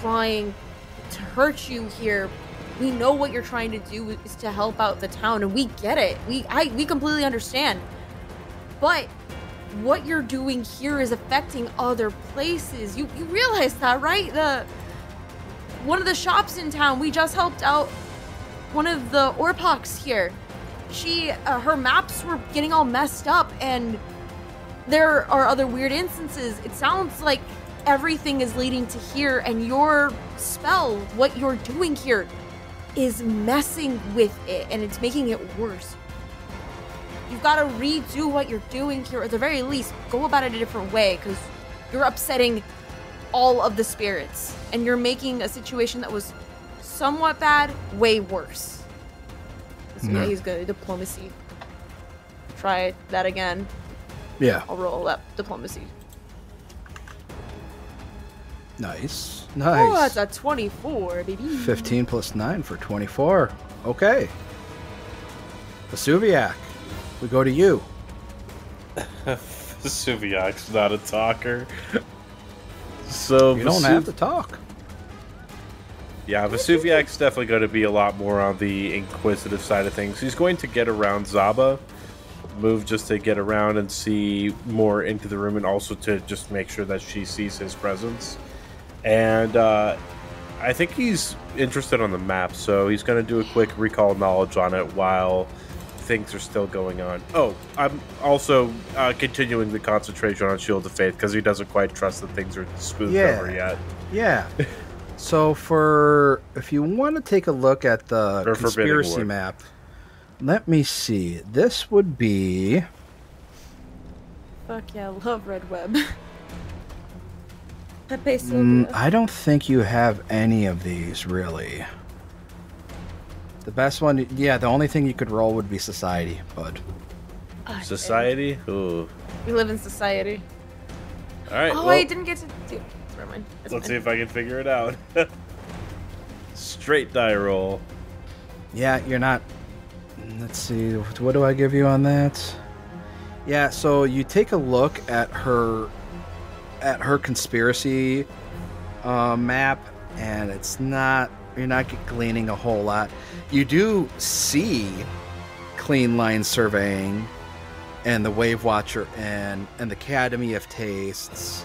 trying to hurt you here. We know what you're trying to do is to help out the town, and we get it. We I we completely understand. But what you're doing here is affecting other places. You you realize that, right? The one of the shops in town. We just helped out one of the Orpox here. She, uh, her maps were getting all messed up, and there are other weird instances. It sounds like everything is leading to here, and your spell, what you're doing here, is messing with it, and it's making it worse. You've got to redo what you're doing here, or at the very least, go about it a different way, because you're upsetting all of the spirits, and you're making a situation that was somewhat bad way worse. So yeah, he's good. Diplomacy. Try that again. Yeah. I'll roll up diplomacy. Nice. Nice. Oh, Nice. that's a 24, baby. 15 plus 9 for 24. Okay. Vesuviac, we go to you. *laughs* Suviak's not a talker. So You don't have to talk. Yeah, Vesuviac's definitely going to be a lot more on the inquisitive side of things. He's going to get around Zaba, move just to get around and see more into the room, and also to just make sure that she sees his presence. And uh, I think he's interested on the map, so he's going to do a quick recall knowledge on it while things are still going on. Oh, I'm also uh, continuing the concentration on Shield of Faith because he doesn't quite trust that things are smoothed Yeah. over yet. Yeah. *laughs* so for if you want to take a look at the For Forbidden conspiracy map, let me see. This would be Fuck yeah, I love Red Web. *laughs* Pepe mm, I don't think you have any of these really. The best one, yeah, the only thing you could roll would be society, bud. Ah, Society? Ooh. We live in society. All right. oh, well, I didn't get to do. Never mind. It's let's see if I can figure it out. *laughs* straight die roll. Yeah, you're not. Let's see. What do I give you on that? Yeah, so you take a look at her at her conspiracy uh, map, and it's not. You're not gleaning a whole lot. You do see clean line surveying and the Wave Watcher and and the Academy of Tastes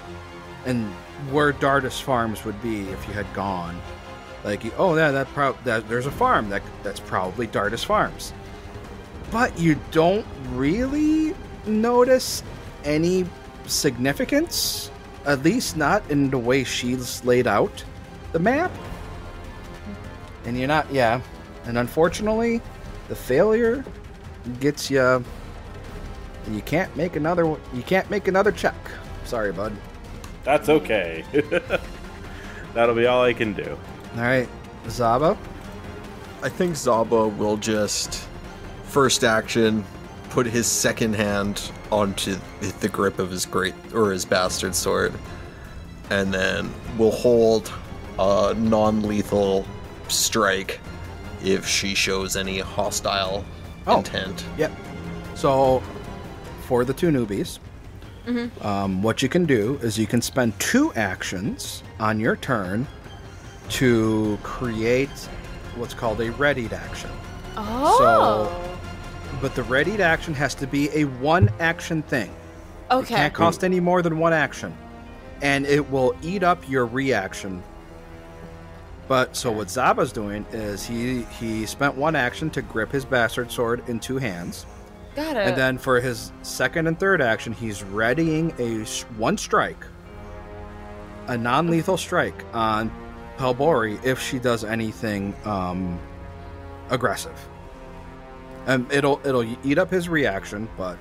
and where Dardis Farms would be if you had gone. Like, oh yeah, that, pro- that there's a farm that that's probably Dardis Farms, but you don't really notice any significance, at least not in the way she's laid out the map. And you're not, yeah. And unfortunately, the failure gets you. You can't make another. You can't make another check. Sorry, bud. That's okay. *laughs* That'll be all I can do. All right, Zaba. I think Zaba will just first action put his second hand onto the grip of his great or his bastard sword, and then will hold a non-lethal strike if she shows any hostile Oh. intent. Yep. So, for the two newbies, um, what you can do is you can spend two actions on your turn to create what's called a readied action. Oh. But the readied action has to be a one action thing. It okay. can't cost any more than one action. And it will eat up your reaction. But so what Zaba's doing is he he spent one action to grip his bastard sword in two hands. Got it. And then for his second and third action, he's readying a one strike, a non-lethal strike on Pelborii if she does anything um, aggressive. And it'll it'll eat up his reaction, but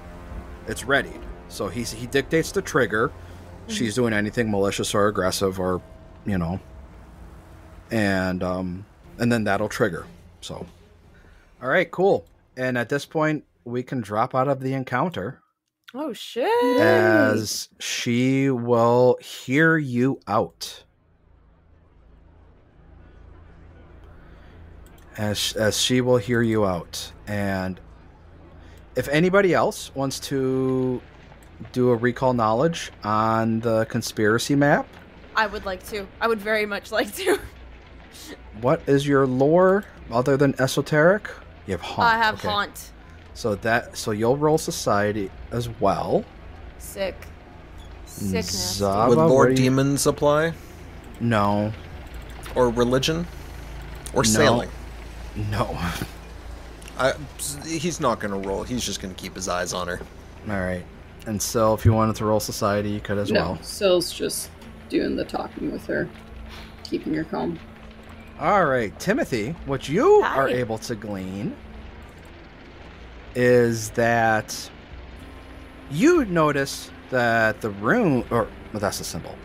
it's readied. So he's he dictates the trigger. She's doing anything malicious or aggressive, or you know, and um, and then that'll trigger. So, all right, cool. And at this point, we can drop out of the encounter oh shit. as she will hear you out. As, as she will hear you out. And if anybody else wants to do a recall knowledge on the conspiracy map, I would like to. I would very much like to. *laughs* what is your lore other than esoteric? You have haunt. I have okay. haunt. So that so you'll roll society as well. Sick. Sick nasty. Zaba, Would what Lord do you- Demons apply? No. Or religion? Or No. sailing? No. I, he's not going to roll. He's just going to keep his eyes on her. All right. And so, if you wanted to roll society, you could as no, well. Sil's just doing the talking with her, keeping her calm. All right, Timothy, what you Hi. are able to glean is that you notice that the room, or well, that's the symbol.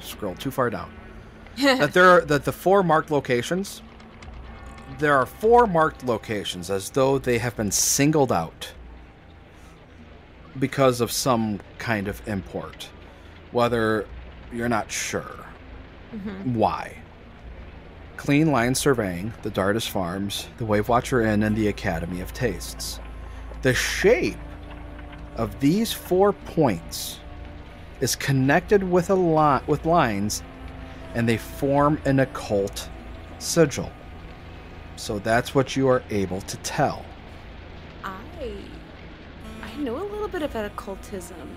Scroll too far down. *laughs* that there are that the four marked locations. There are four marked locations as though they have been singled out because of some kind of import, whether you're not sure Mhm. why. Clean Line Surveying, the Dardis Farms, the Wave Watcher Inn, and the Academy of Tastes. The shape of these four points is connected with a li- with lines, and they form an occult sigil. So that's what you are able to tell. I I know a little bit about occultism.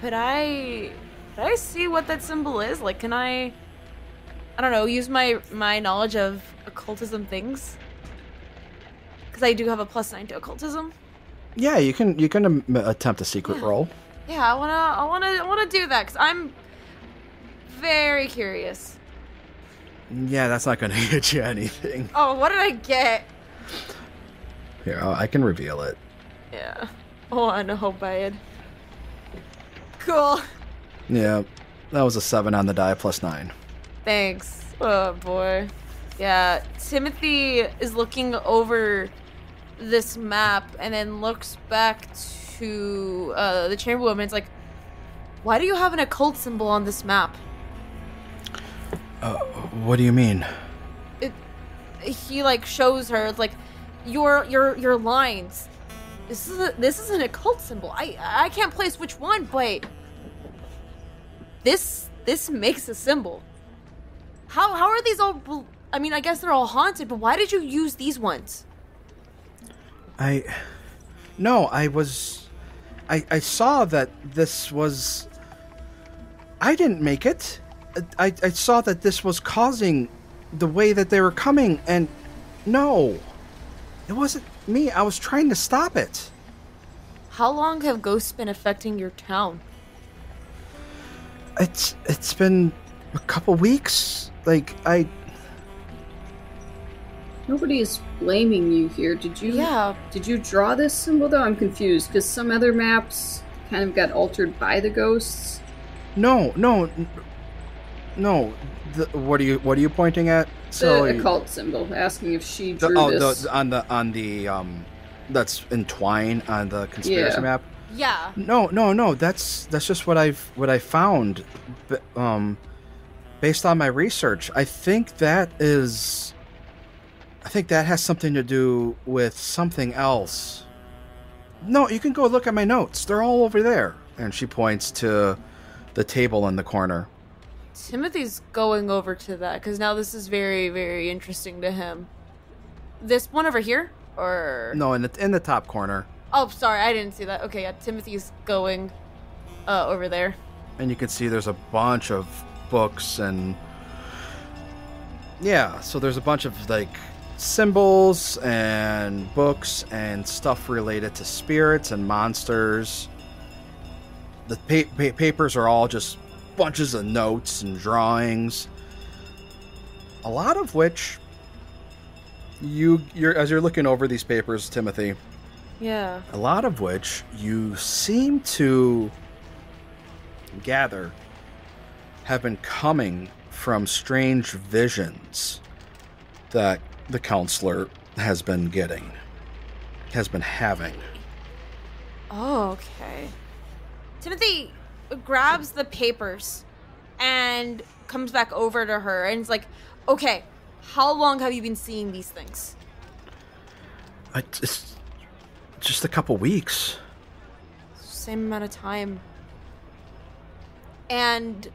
Could I could I see what that symbol is? Like can I I don't know, use my my knowledge of occultism things? Cuz I do have a plus 9 to occultism. Yeah, you can you can um, attempt a secret Yeah. roll. Yeah, I want to I want to I want to do that cuz I'm very curious. Yeah, that's not going *laughs* to get you anything. Oh, what did I get? Here, I'll- can reveal it. Yeah. Oh, I know bad. Cool. Yeah, that was a seven on the die plus nine. Thanks. Oh boy. Yeah, Timothy is looking over this map and then looks back to uh, the chamberwoman. It's like, why do you have an occult symbol on this map? Uh, what do you mean? It, he like shows her like your your your lines. This is a, this is an occult symbol. I I can't place which one, but this this makes a symbol. How how are these all? I mean, I guess they're all haunted, but why did you use these ones? I. No, I was. I, I saw that this was. I didn't make it. I, I saw that this was causing the way that they were coming, and no, it wasn't me. I was trying to stop it. How long have ghosts been affecting your town? It's it's been a couple weeks. Like I Nobody is blaming you here. Did you? Yeah. Did you draw this symbol though? I'm confused because some other maps kind of got altered by the ghosts. no no n- no. The, what are you what are you pointing at? The you- occult symbol, asking if she The, drew oh, this. the, on the on the um, that's entwine on the conspiracy Yeah. map. Yeah. No, no, no. That's that's just what I've what I found, um, based on my research. I think that is, I think that has something to do with something else. No, you can go look at my notes. They're all over there. And she points to the table in the corner. Timothy's going over to that because now this is very, very interesting to him. This one over here, or No, in the in the top corner. Oh, sorry, I didn't see that. Okay, yeah, Timothy's going uh, over there. and you can see there's a bunch of books and yeah so there's a bunch of like symbols and books and stuff related to spirits and monsters the pa- pa- papers are all just bunches of notes and drawings a lot of which you you're as you're looking over these papers timothy Yeah. a lot of which you seem to gather have been coming from strange visions that the counselor has been getting, has been having. Oh, okay. Timothy grabs the papers and comes back over to her and is like, "Okay, how long have you been seeing these things?" I- It's just a couple weeks. Same amount of time. And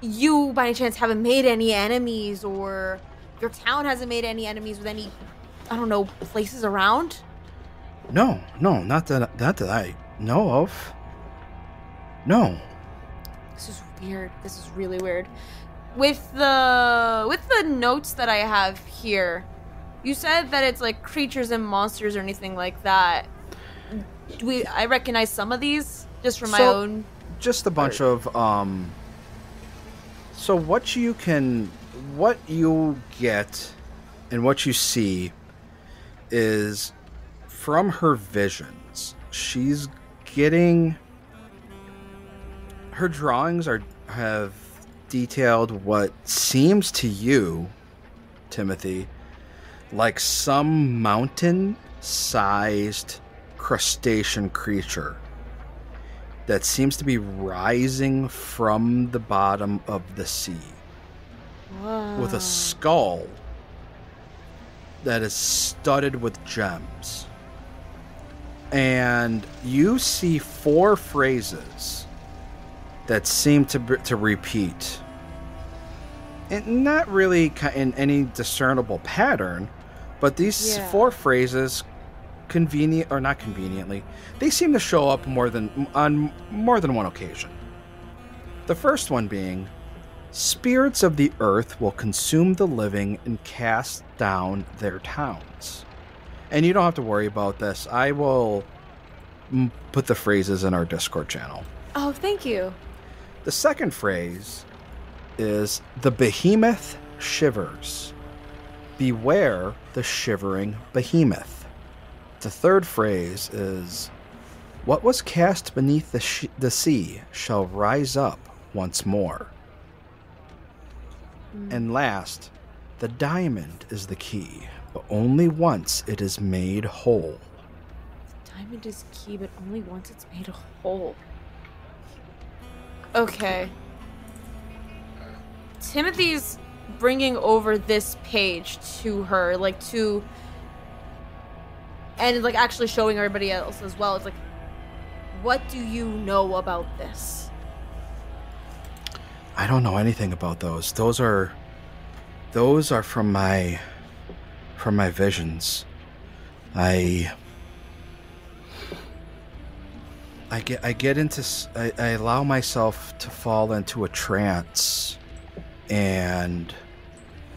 you, by any chance, haven't made any enemies, or your town hasn't made any enemies with any, I don't know, places around? No, no, not that not that I know of. No. This is weird. This is really weird. With the with the notes that I have here, you said that it's like creatures and monsters or anything like that. Do we I recognize some of these just from my So- own just a bunch of um so what you can what you get and what you see is from her visions she's getting her drawings are have detailed what seems to you timothy like some mountain sized crustacean creature that seems to be rising from the bottom of the sea with a skull that is studded with gems. And you see four phrases that seem to to repeat. And not really in any discernible pattern, but these Yeah. four phrases convenient or not conveniently they seem to show up more than on more than one occasion the first one being spirits of the earth will consume the living and cast down their towns and you don't have to worry about this i will put the phrases in our discord channel Oh, thank you. The second phrase is the behemoth shivers beware the shivering behemoth the third phrase is What was cast beneath the, sh- the sea shall rise up once more. Hmm. And last, the diamond is the key, but only once it is made whole. The diamond is key, but only once it's made whole. Okay. Timothy's bringing over this page to her, like to, and like actually showing everybody else as well. It's like, what do you know about this? I don't know anything about those. Those are those are from my from my visions. I I get I get into I allow myself to fall into a trance and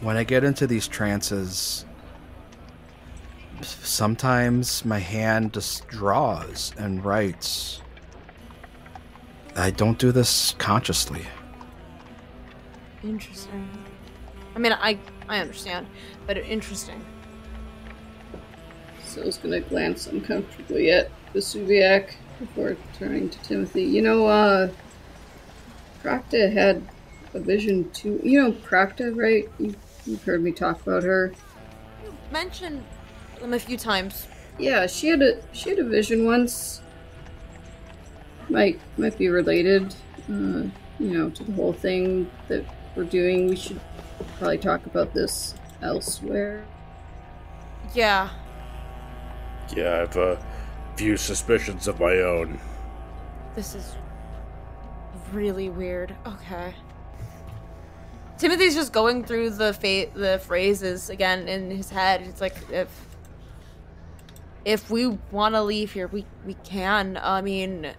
when I get into these trances sometimes my hand just draws and writes. I don't do this consciously. Interesting. I mean, I I understand, but interesting. Syl's gonna glance uncomfortably at the Vesuviac before turning to Timothy. You know, uh, Prakta had a vision too. You know Prakta, right? You, you've heard me talk about her. You mentioned them a few times. Yeah, she had a she had a vision once. Might might be related, uh, you know, to the whole thing that we're doing. We should probably talk about this elsewhere. Yeah. Yeah, I have a few suspicions of my own. This is really weird. Okay. Timothy's just going through the fa- the phrases again in his head. It's like if if we want to leave here, we we can. I mean,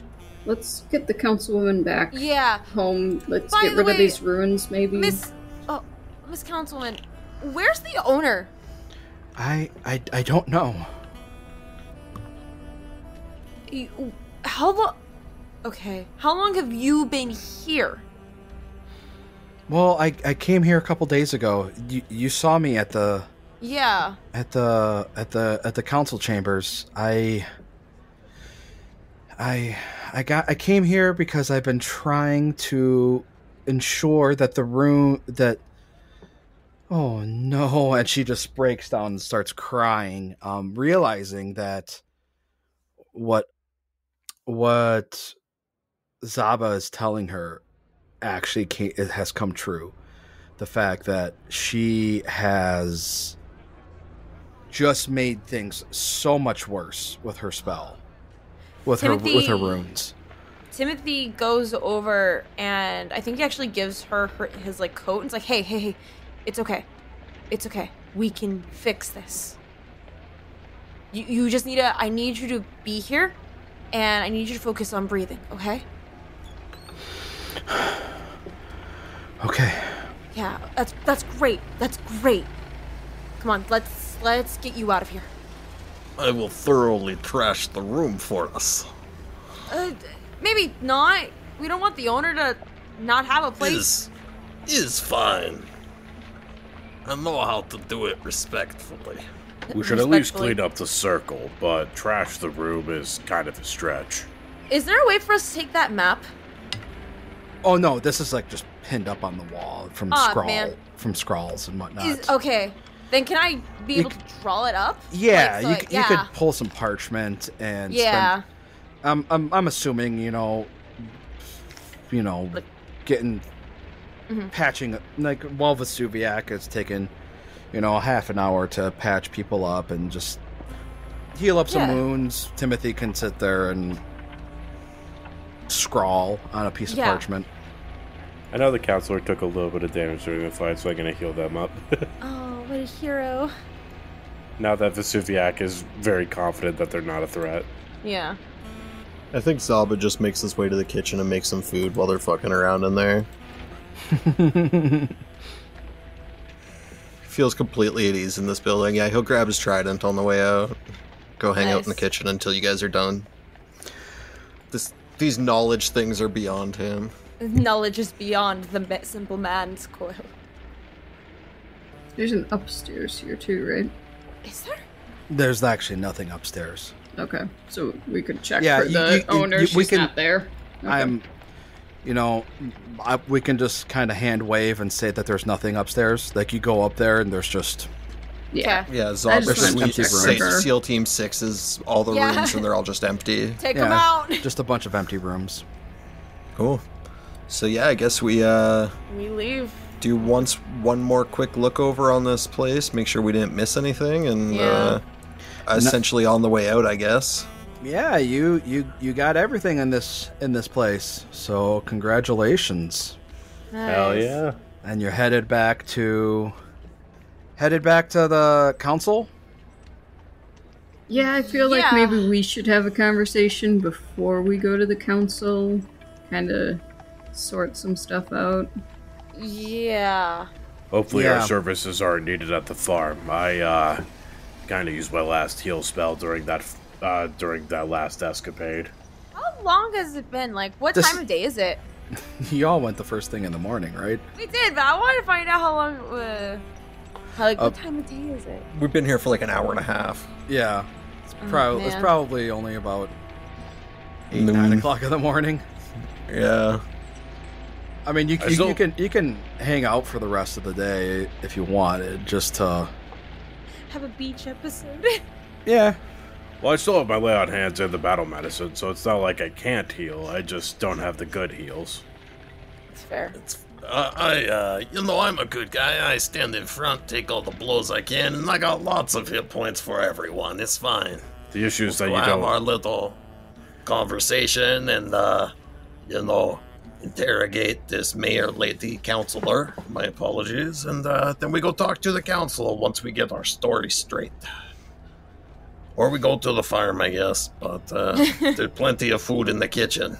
Let's get the councilwoman back yeah, home. Let's By get rid way, of these runes, maybe. Miss oh, Miss Councilman, where's the owner? I I I don't know. You- How long? Okay, how long have you been here? Well, I I came here a couple days ago. You you saw me at the Yeah. at the at the at the council chambers. I I I got I came here because I've been trying to ensure that the room that Oh no, *laughs* and she just breaks down and starts crying, um realizing that what what Zaba is telling her actually came, it has come true. The fact that she has just made things so much worse with her spell, with her with her runes. Timothy goes over and I think he actually gives her, her his like coat and it's like, hey, hey, hey, it's okay. It's okay. We can fix this. You, you just need to I need you to be here and I need you to focus on breathing, okay? Okay, Yeah, that's that's great. That's great. Come on, let's let's get you out of here. I will thoroughly trash the room for us. Uh, maybe not. We don't want the owner to not have a place. Is is fine. I know how to do it respectfully. We should at least clean up the circle, but trash the room is kind of a stretch. Is there a way for us to take that map? Oh no, this is like just pinned up on the wall from Aw, scrawl man. from scrawls and whatnot. Is okay. Then can I be You able c- to draw it up? yeah, Like, so you, I- c- yeah. you could pull some parchment and Yeah. Spend, I'm I'm I'm assuming you know, you know, Like- getting Mhm. patching like while Vesuviac is taking, you know, half an hour to patch people up and just heal up some Yeah. wounds. Timothy can sit there and scrawl on a piece of Yeah. parchment. I know the counselor took a little bit of damage during the fight, so I'm gonna heal them up. *laughs* Oh, what a hero. now that Vesuviac is very confident that they're not a threat. Yeah. I think Zaba just makes his way to the kitchen and makes some food while they're fucking around in there. *laughs* Feels completely at ease in this building. Yeah, he'll grab his trident on the way out. Go hang out in the kitchen until you guys are done. This these knowledge things are beyond him. *laughs* Knowledge is beyond the simple man's coil. There's an upstairs here too, right? Is there? There's actually nothing upstairs. Okay, so we could check Yeah, for you- the you- you- owner. you- She's we can- not there. Okay. I'm, you know, I, we can just kind of hand wave and say that there's nothing upstairs. Like you go up there and there's just yeah. Okay. Yeah, I just Zaba wanted to sweet, check for sa- her. SEAL Team Six is all the Yeah. rooms and they're all just empty. *laughs* Take yeah, him out. *laughs* just a bunch of empty rooms. Cool. So yeah, I guess we uh We leave. do once one more quick look over on this place, make sure we didn't miss anything, and Yeah. uh, essentially on the way out, I guess. Yeah, you you you got everything in this in this place. So congratulations. Hell yeah. And you're headed back to headed back to the council? Yeah, I feel like maybe we should have a conversation before we go to the council. Kind of sort some stuff out. Yeah. Hopefully Yeah. our services aren't needed at the farm. I uh kind of used my last heal spell during that uh during that last escapade. How long has it been? Like, what This- time of day is it? *laughs* You all went the first thing in the morning, right? We did, but I wanted to find out how long. Uh, how, like, Uh, what time of day is it? We've been here for like an hour and a half. Yeah. It's, prob- it's probably only about eight, nine o'clock in the morning. Yeah. I mean, you, I you, still- you can you can hang out for the rest of the day if you wanted, just to Have a beach episode. *laughs* yeah. Well, I still have my lay on hands and the battle medicine, so it's not like I can't heal. I just don't have the good heals. It's fair. It's, uh, I, uh, you know, I'm a good guy. I stand in front, take all the blows I can, and I got lots of hit points for everyone. It's fine. The issue is that We'll you have our don't. little conversation and, uh, you know, interrogate this mayor lady councilor. My apologies. And uh, then we go talk to the council once we get our story straight. Or we go to the farm, I guess. But uh, *laughs* there's plenty of food in the kitchen.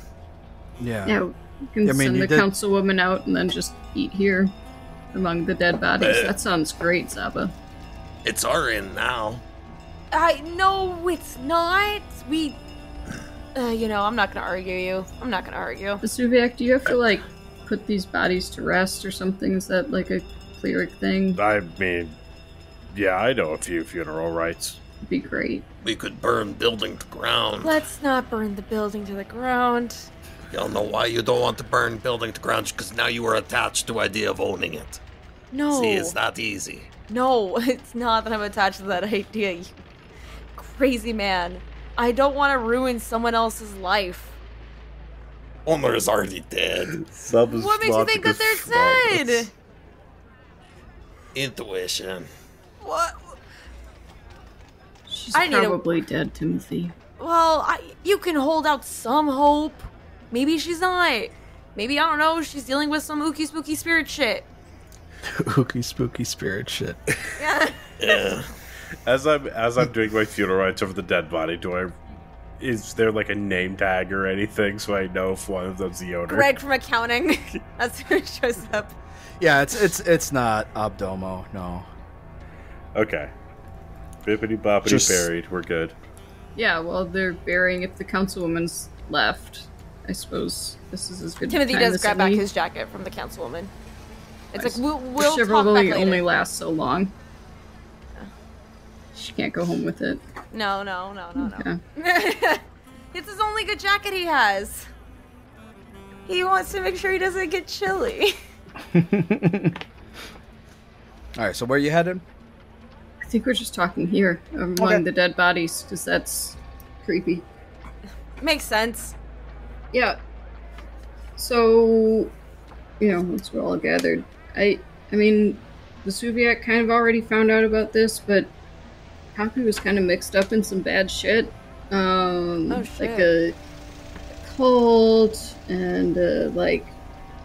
Yeah. Yeah, we can I mean, send you the did- councilwoman out and then just eat here among the dead bodies. Uh, that sounds great, Zaba. It's our inn now. I no, it's not. We. Uh, you know, I'm not gonna argue you. I'm not gonna argue. Vesuviac, do you have to like put these bodies to rest or something? Is that like a cleric thing? I mean, yeah, I know a few funeral rites. It'd be great. We could burn building to ground. Let's not burn the building to the ground. Y'all know why you don't want to burn building to ground? Because now you are attached to idea of owning it. No. See, it's not easy. No, *laughs* it's not that I'm attached to that idea, you crazy man. I don't want to ruin someone else's life. Owner is already dead. Sub is What makes you think that they're dead? Intuition. What? She's I need a- probably dead, Timothy. Well, I, you can hold out some hope. Maybe she's not. Maybe, I don't know, she's dealing with some ooky spooky spirit shit. *laughs* Ooky spooky spirit shit. Yeah. Yeah. *laughs* As I'm as I'm doing my funeral rites over the dead body, do I? Is there like a name tag or anything so I know if one of them's the owner? Greg from accounting. *laughs* That's who shows up. Yeah, it's it's it's not Abdomo. No. Okay. Bippity boppity Just- buried. We're good. Yeah, well, they're burying if the councilwoman's left. I suppose this is as good. Timothy time does as grab back any. his jacket from the councilwoman. It's Nice. like, we'll, The we'll talk back chivalry later. only lasts so long. She can't go home with it. No, no, no, no, no. *laughs* It's his only good jacket he has. He wants to make sure he doesn't get chilly. *laughs* All right. So where are you headed? I think we're just talking here among Okay. the dead bodies because that's creepy. Makes sense. Yeah. So, you know, once we're all gathered, I, I mean, Vesuviac kind of already found out about this, but Poppy was kind of mixed up in some bad shit. Um, Oh, like shit. a, cult and a, like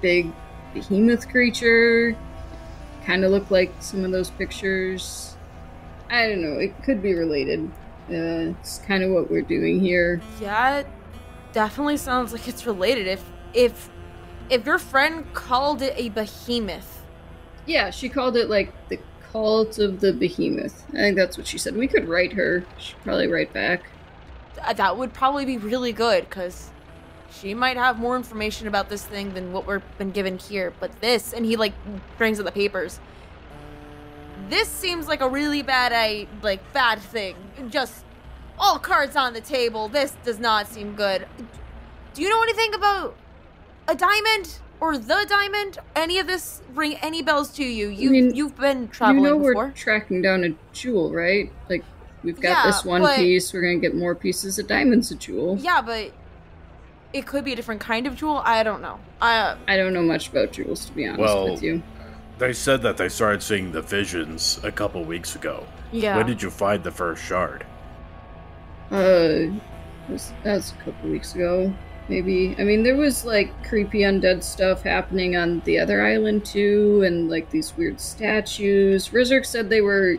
big behemoth creature. Kind of looked like some of those pictures. I don't know. It could be related. Uh, it's kind of what we're doing here. Yeah, it definitely sounds like it's related. If if if your friend called it a behemoth, Yeah, she called it like the cult of the behemoth. I think that's what she said. We could write her. She'd probably write back. that would probably be really good because she might have more information about this thing than what we've been given here. But this, and he like brings in the papers. This seems like a really bad, I like bad thing. Just all cards on the table. This does not seem good. Do you know anything about a diamond or the diamond? Any of this ring any bells to you? You mean, you've been traveling you know before. we're tracking down a jewel, right? Like we've got Yeah, this one but- piece. We're gonna get more pieces. A diamond's a jewel. Yeah, but it could be a different kind of jewel. I don't know. Uh, I don't know much about jewels to be honest Well, with you. They said that they started seeing the visions a couple weeks ago. Yeah. When did you find the first shard? Uh, was, that was a couple weeks ago, maybe. I mean, there was like creepy undead stuff happening on the other island too, and like these weird statues. Rizurk said they were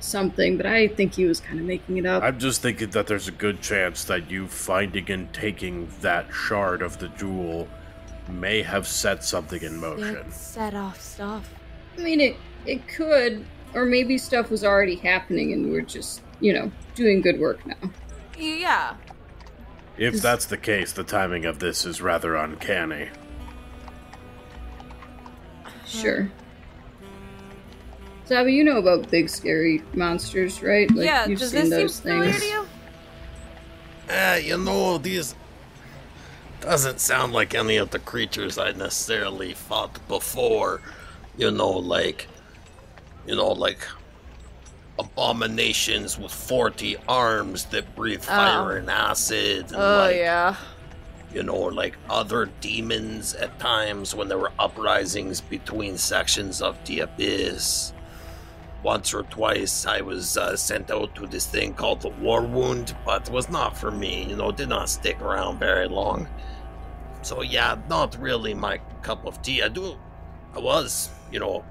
something, but I think he was kind of making it up. I'm just thinking that there's a good chance that you finding and taking that shard of the jewel may have set something in motion. It set off stuff. I mean, it it could, or maybe stuff was already happening, and we're just, you know, doing good work now. Yeah. If that's the case, the timing of this is rather uncanny. Sure. Zabby, you know about big scary monsters, right? Like yeah. you've Does seen this those seem familiar things. to you? Uh, you know, these doesn't sound like any of the creatures I necessarily fought before. You know, like, you know, like abominations with 40 arms that breathe fire Oh. and acid. And Oh like, yeah. you know, like other demons at times when there were uprisings between sections of the abyss. Once or twice I was uh, sent out to this thing called the Worldwound, but it was not for me, you know, did not stick around very long. So yeah, not really my cup of tea. I do, I was, you know,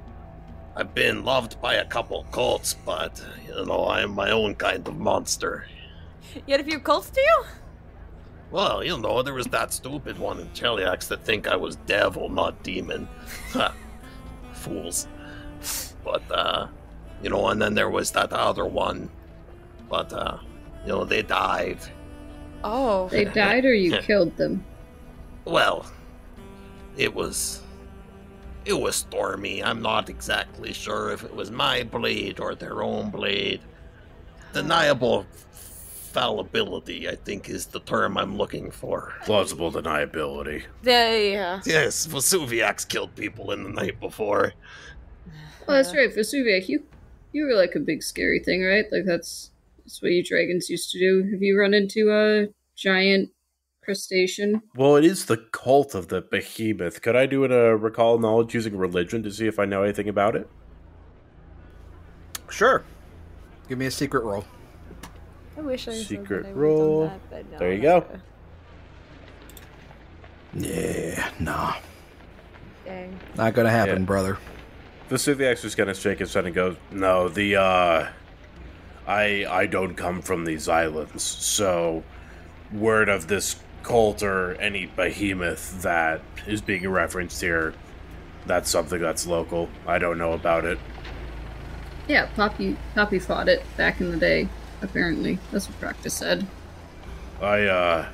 I've been loved by a couple cults, but, you know, I am my own kind of monster. You had a few cults to you? Well, you know, there was that stupid one in Cheliax that think I was devil, not demon. *laughs* Fools. But, uh, you know, and then there was that other one. But, uh, you know, they died. Oh. They died or you *laughs* killed them? Well, it was. It was stormy. I'm not exactly sure if it was my blade or their own blade. Deniable fallibility, I think, is the term I'm looking for. Plausible deniability. Yeah. yeah. Yes, Vesuviac killed people in the night before. Oh, that's right, Vesuvius. You you were like a big scary thing, right? Like that's that's what you dragons used to do. Have you run into a giant crustacean? Well, it is the cult of the behemoth. Could I do it a recall knowledge using religion to see if I know anything about it? Sure. Give me a secret roll. I wish I Secret that I roll. that, no, There you go. gonna. Yeah, nah. Dang. Not gonna happen, Yeah. brother. Vesuvius is gonna shake his head and go, "No, the uh, I I don't come from these islands, so word of this cult or any behemoth that is being referenced here, that's something that's local. I don't know about it. Yeah, Poppy Poppy fought it back in the day. Apparently, that's what practice said. I uh,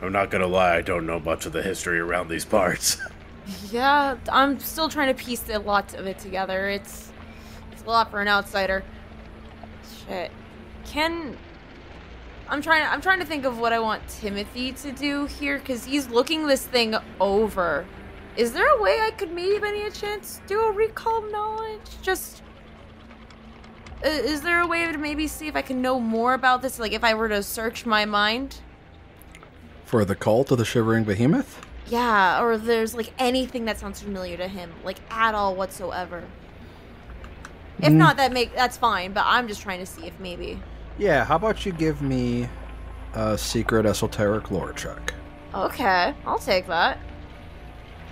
I'm not gonna lie, I don't know much of the history around these parts. *laughs* Yeah, I'm still trying to piece a lot of it together. It's it's a lot for an outsider. Shit. Can I'm trying I'm trying to think of what I want Timothy to do here cuz he's looking this thing over. Is there a way I could maybe any chance do a recall knowledge? Just is there a way to maybe see if I can know more about this like if I were to search my mind? For the cult of the Shivering Behemoth? Yeah, or there's like anything that sounds familiar to him, like at all whatsoever. If Mm. not, that make that's fine. But I'm just trying to see if maybe. Yeah, how about you give me a secret esoteric lore check? Okay, I'll take that.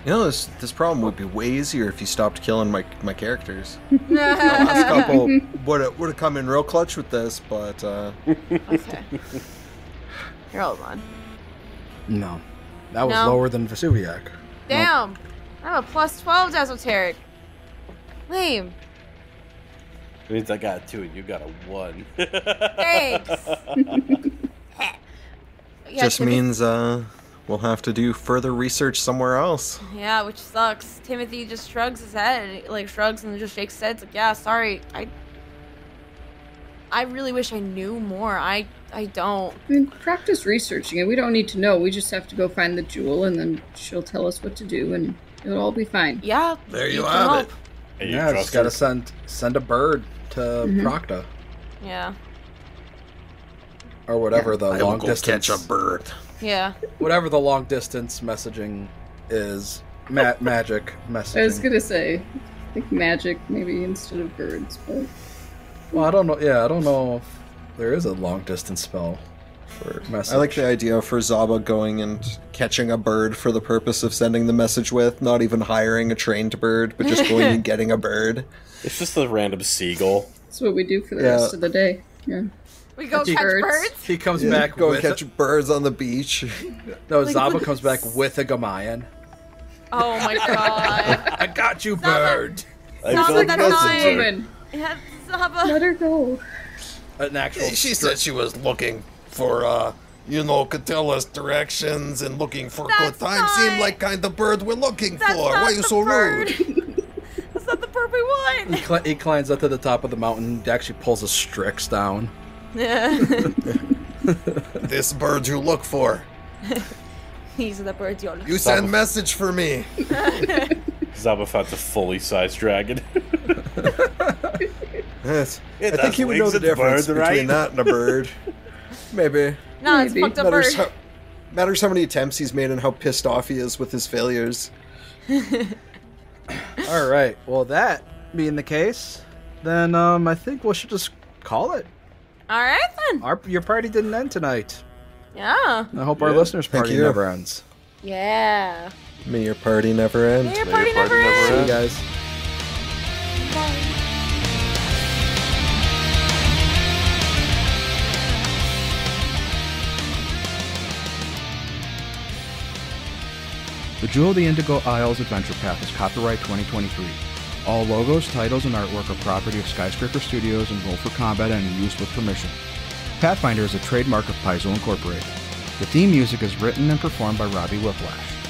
You know, this this problem would be way easier if you stopped killing my my characters. *laughs* The last couple would have would have come in real clutch with this, but uh, okay. Here, hold on. No. That was No. lower than Vesuviac. Damn, I'm a plus twelve to esoteric. Lame. Means I got a two and you got a one. *laughs* Thanks. *laughs* yeah, just Timoth- means uh, we'll have to do further research somewhere else. Yeah, which sucks. Timothy just shrugs his head, and, like shrugs and just shakes his head. It's like, yeah, sorry. I, I really wish I knew more. I, I don't. I mean, practice researching it. We don't need to know. We just have to go find the jewel, and then she'll tell us what to do, and it'll all be fine. Yeah. There you can have it. And you Yeah, just gotta send send a bird to Mhm. Procta Yeah. or whatever the I will long go distance catch a bird. Yeah. whatever the long distance messaging is. ma- *laughs* magic messaging. I was gonna say, I think magic maybe instead of birds, but Well, I don't know. Yeah, I don't know if there is a long distance spell for message. I like the idea for Zaba going and catching a bird for the purpose of sending the message with, not even hiring a trained bird, but just going and *laughs* getting a bird. It's just a random seagull. that's what we do for the Yeah. rest of the day. Yeah. We go Catch catch birds. birds. He comes Yeah, back go with and catch birds on the beach. no. Like, Zaba with- comes back with a Gamayan. Oh my *laughs* god. I got you, bird. I Sounds feel like like a that's time. a- Woman, yeah, Zaba. let her go. An actual. She said she was looking for, uh, you know, could tell us directions and looking for That's good time. not- Seemed like kind of bird we're looking That's for. Why are you so bird. rude? *laughs* That's not the bird we want. He, cli- he climbs up to the top of the mountain. Actually, pulls a Strix down. Yeah. *laughs* *laughs* this bird you look for. These are the birds you're You send message for me. Zaba found a fully sized dragon. Yes. It I think has he would know the difference bird, between right? that and a bird. Maybe. No, it's Maybe. fucked up bird. Matters how, matters how many attempts he's made and how pissed off he is with his failures. *laughs* All right. Well, that being the case, then um, I think we should just call it. All right then. Our your party didn't end tonight. Yeah. I hope our Yeah. listeners' Thank party never ends. Yeah. May your party never end. May your May party your party never never ends. See you end. guys. The Jewel of the Indigo Isles Adventure Path is copyright 2023. All logos, titles, and artwork are property of Skyscraper Studios and Roll for Combat and used with permission. Pathfinder is a trademark of Paizo Incorporated. The theme music is written and performed by Robbie Whiplash.